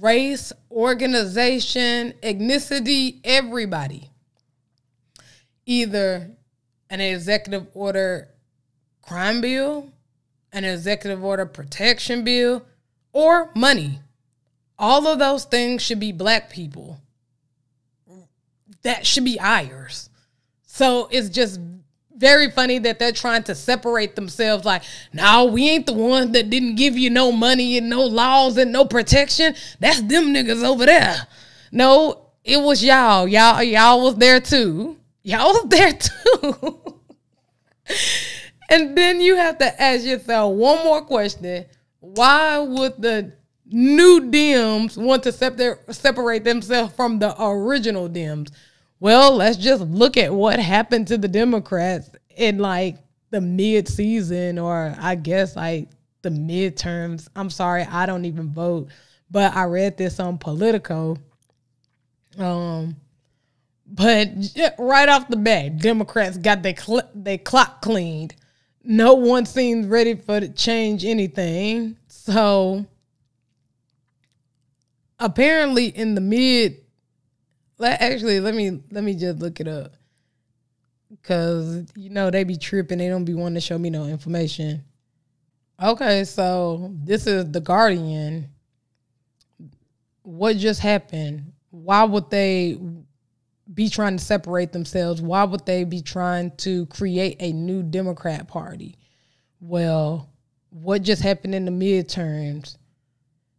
race, organization, ethnicity, everybody either an executive order crime bill, an executive order protection bill, or money. All of those things should be black people that should be ours. So it's just very funny that they're trying to separate themselves like, no, we ain't the ones that didn't give you no money and no laws and no protection. That's them niggas over there. No, it was y'all. Y'all y'all was there too. Y'all was [laughs] there too. and then you have to ask yourself one more question. Why would the new Dems want to separate themselves from the original Dems? Well, let's just look at what happened to the Democrats in like the mid season or I guess like the midterms. I'm sorry, I don't even vote, but I read this on Politico. Um but right off the bat, Democrats got their cl- clock cleaned. No one seems ready for to change anything. So apparently in the mid let, actually, let me let me just look it up. Cause you know they be tripping, they don't be wanting to show me no information. Okay, so this is the Guardian. What just happened? Why would they be trying to separate themselves? Why would they be trying to create a new Democrat Party? Well, what just happened in the midterms?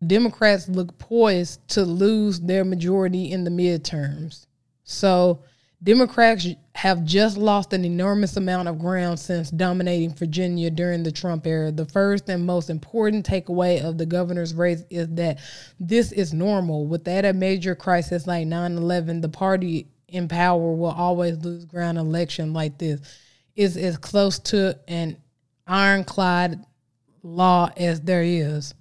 Democrats look poised to lose their majority in the midterms. So Democrats have just lost an enormous amount of ground since dominating Virginia during the Trump era. The first and most important takeaway of the governor's race is that this is normal. Without a major crisis like 9 11, the party in power will always lose ground election like this. Is as close to an ironclad law as there is.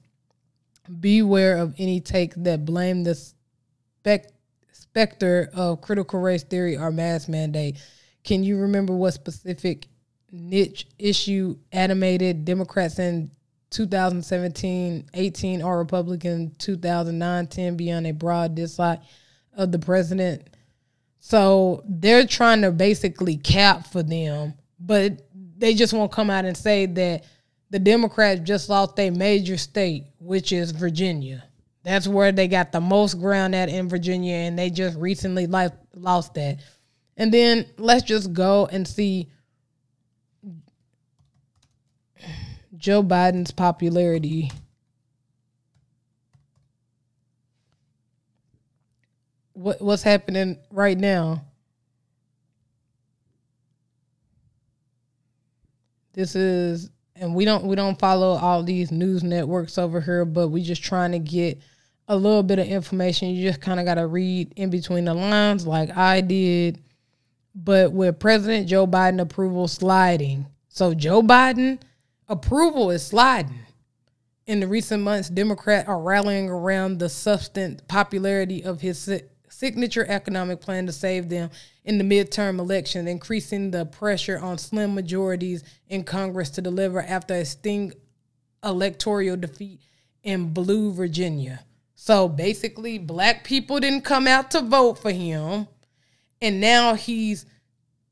Beware of any take that blame the spec specter of critical race theory or mass mandate. Can you remember what specific niche issue animated Democrats in 2017 18 or Republican 2009 10 beyond a broad dislike of the president? So they're trying to basically cap for them, but they just won't come out and say that the Democrats just lost a major state, which is Virginia. That's where they got the most ground at in Virginia, and they just recently lost that. And then let's just go and see Joe Biden's popularity. What what's happening right now? This is and we don't we don't follow all these news networks over here, but we just trying to get a little bit of information. You just kind of got to read in between the lines, like I did. But with President Joe Biden approval sliding, so Joe Biden approval is sliding. In the recent months, Democrats are rallying around the substance popularity of his signature economic plan to save them in the midterm election, increasing the pressure on slim majorities in Congress to deliver after a sting electoral defeat in Blue Virginia. So basically, black people didn't come out to vote for him, and now he's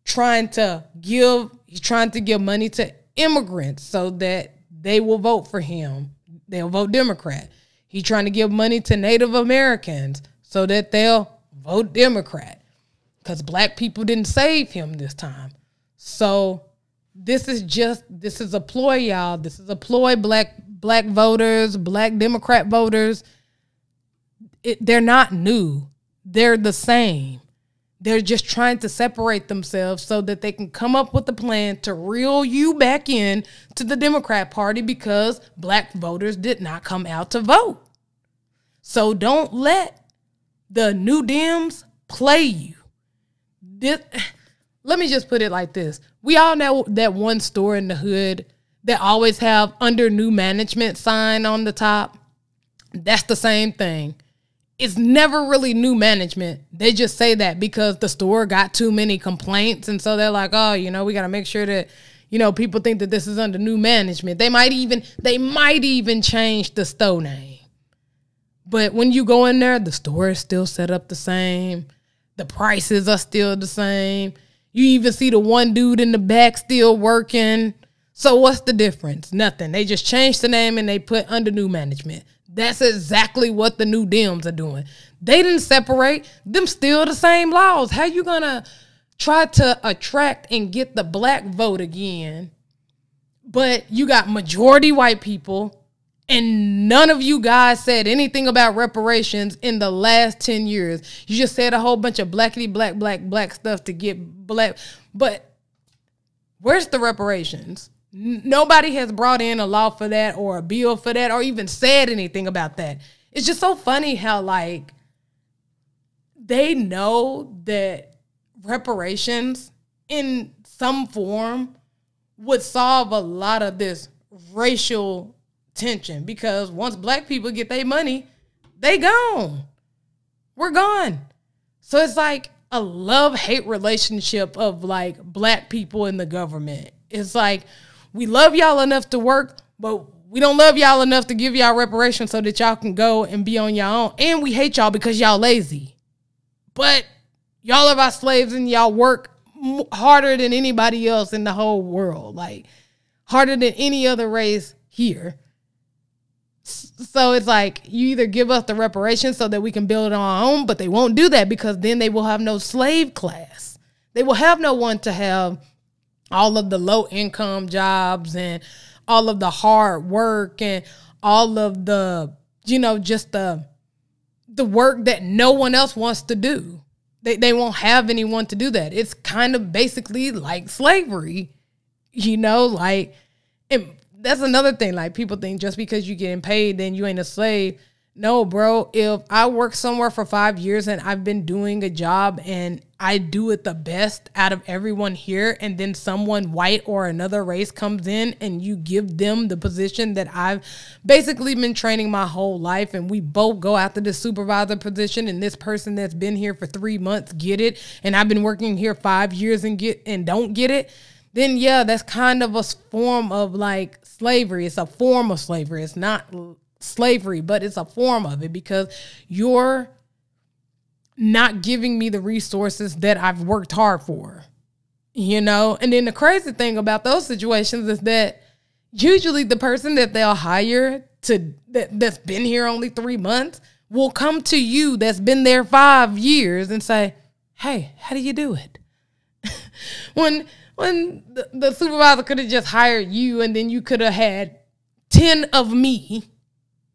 trying to give he's trying to give money to immigrants so that they will vote for him. They'll vote Democrat. He's trying to give money to Native Americans so that they'll vote Democrat because black people didn't save him this time. So this is just this is a ploy, y'all. This is a ploy, black black voters, black Democrat voters. It, they're not new. They're the same. They're just trying to separate themselves so that they can come up with a plan to reel you back in to the Democrat Party because black voters did not come out to vote. So don't let the new Dems play you. This, [sighs] let me just put it like this. We all know that one store in the hood that always have under new management sign on the top. That's the same thing. It's never really new management. They just say that because the store got too many complaints. And so they're like, oh, you know, we got to make sure that, you know, people think that this is under new management. They might even, they might even change the store name. But when you go in there, the store is still set up the same. The prices are still the same. You even see the one dude in the back still working. So what's the difference? Nothing. They just changed the name and they put under new management. That's exactly what the new Dems are doing. They didn't separate. Them still the same laws. How you gonna try to attract and get the black vote again? But you got majority white people and none of you guys said anything about reparations in the last 10 years. You just said a whole bunch of blackity black black black stuff to get black. But where's the reparations? nobody has brought in a law for that or a bill for that or even said anything about that. It's just so funny how like they know that reparations in some form would solve a lot of this racial tension because once black people get their money, they gone. We're gone. So it's like a love hate relationship of like black people in the government. It's like we love y'all enough to work, but we don't love y'all enough to give y'all reparations so that y'all can go and be on your own. And we hate y'all because y'all lazy. But y'all are our slaves and y'all work harder than anybody else in the whole world. Like harder than any other race here. So it's like you either give us the reparations so that we can build on our own, but they won't do that because then they will have no slave class. They will have no one to have all of the low income jobs and all of the hard work and all of the, you know, just the the work that no one else wants to do. They they won't have anyone to do that. It's kind of basically like slavery. You know, like that's another thing. Like people think just because you're getting paid, then you ain't a slave. No, bro. If I work somewhere for five years and I've been doing a job and I do it the best out of everyone here, and then someone white or another race comes in and you give them the position that I've basically been training my whole life, and we both go after the supervisor position, and this person that's been here for three months get it, and I've been working here five years and get and don't get it, then yeah, that's kind of a form of like slavery. It's a form of slavery. It's not slavery, but it's a form of it because you're not giving me the resources that I've worked hard for. You know? And then the crazy thing about those situations is that usually the person that they'll hire to that, that's been here only 3 months will come to you that's been there 5 years and say, "Hey, how do you do it?" [laughs] when when the, the supervisor could have just hired you and then you could have had 10 of me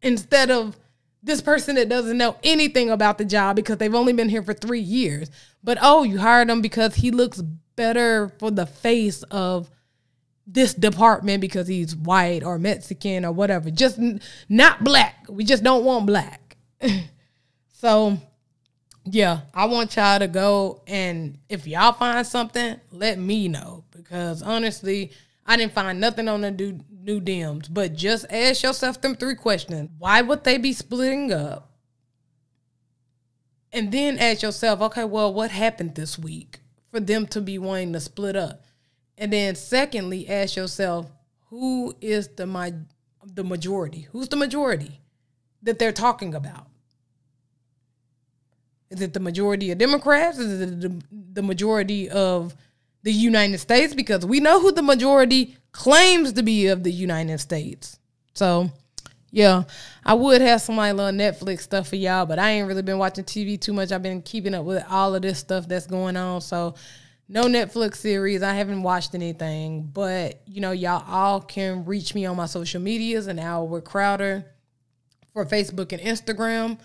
instead of this person that doesn't know anything about the job because they've only been here for three years. But oh, you hired him because he looks better for the face of this department because he's white or Mexican or whatever. Just not black. We just don't want black. [laughs] so, yeah, I want y'all to go and if y'all find something, let me know because honestly, I didn't find nothing on the new, new Dems. But just ask yourself them three questions. Why would they be splitting up? And then ask yourself, okay, well, what happened this week for them to be wanting to split up? And then secondly, ask yourself, who is the my the majority? Who's the majority that they're talking about? Is it the majority of Democrats? Is it the, the majority of the United States because we know who the majority claims to be of the United States. So, yeah, I would have some like little Netflix stuff for y'all, but I ain't really been watching TV too much. I've been keeping up with all of this stuff that's going on. So, no Netflix series. I haven't watched anything, but you know, y'all all can reach me on my social medias and Hour with Crowder for Facebook and Instagram.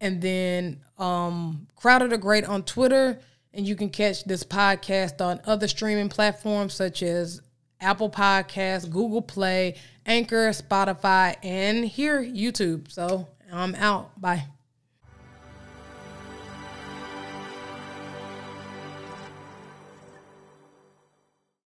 And then um Crowder the Great on Twitter. And you can catch this podcast on other streaming platforms such as Apple Podcasts, Google Play, Anchor, Spotify, and here, YouTube. So I'm out. Bye.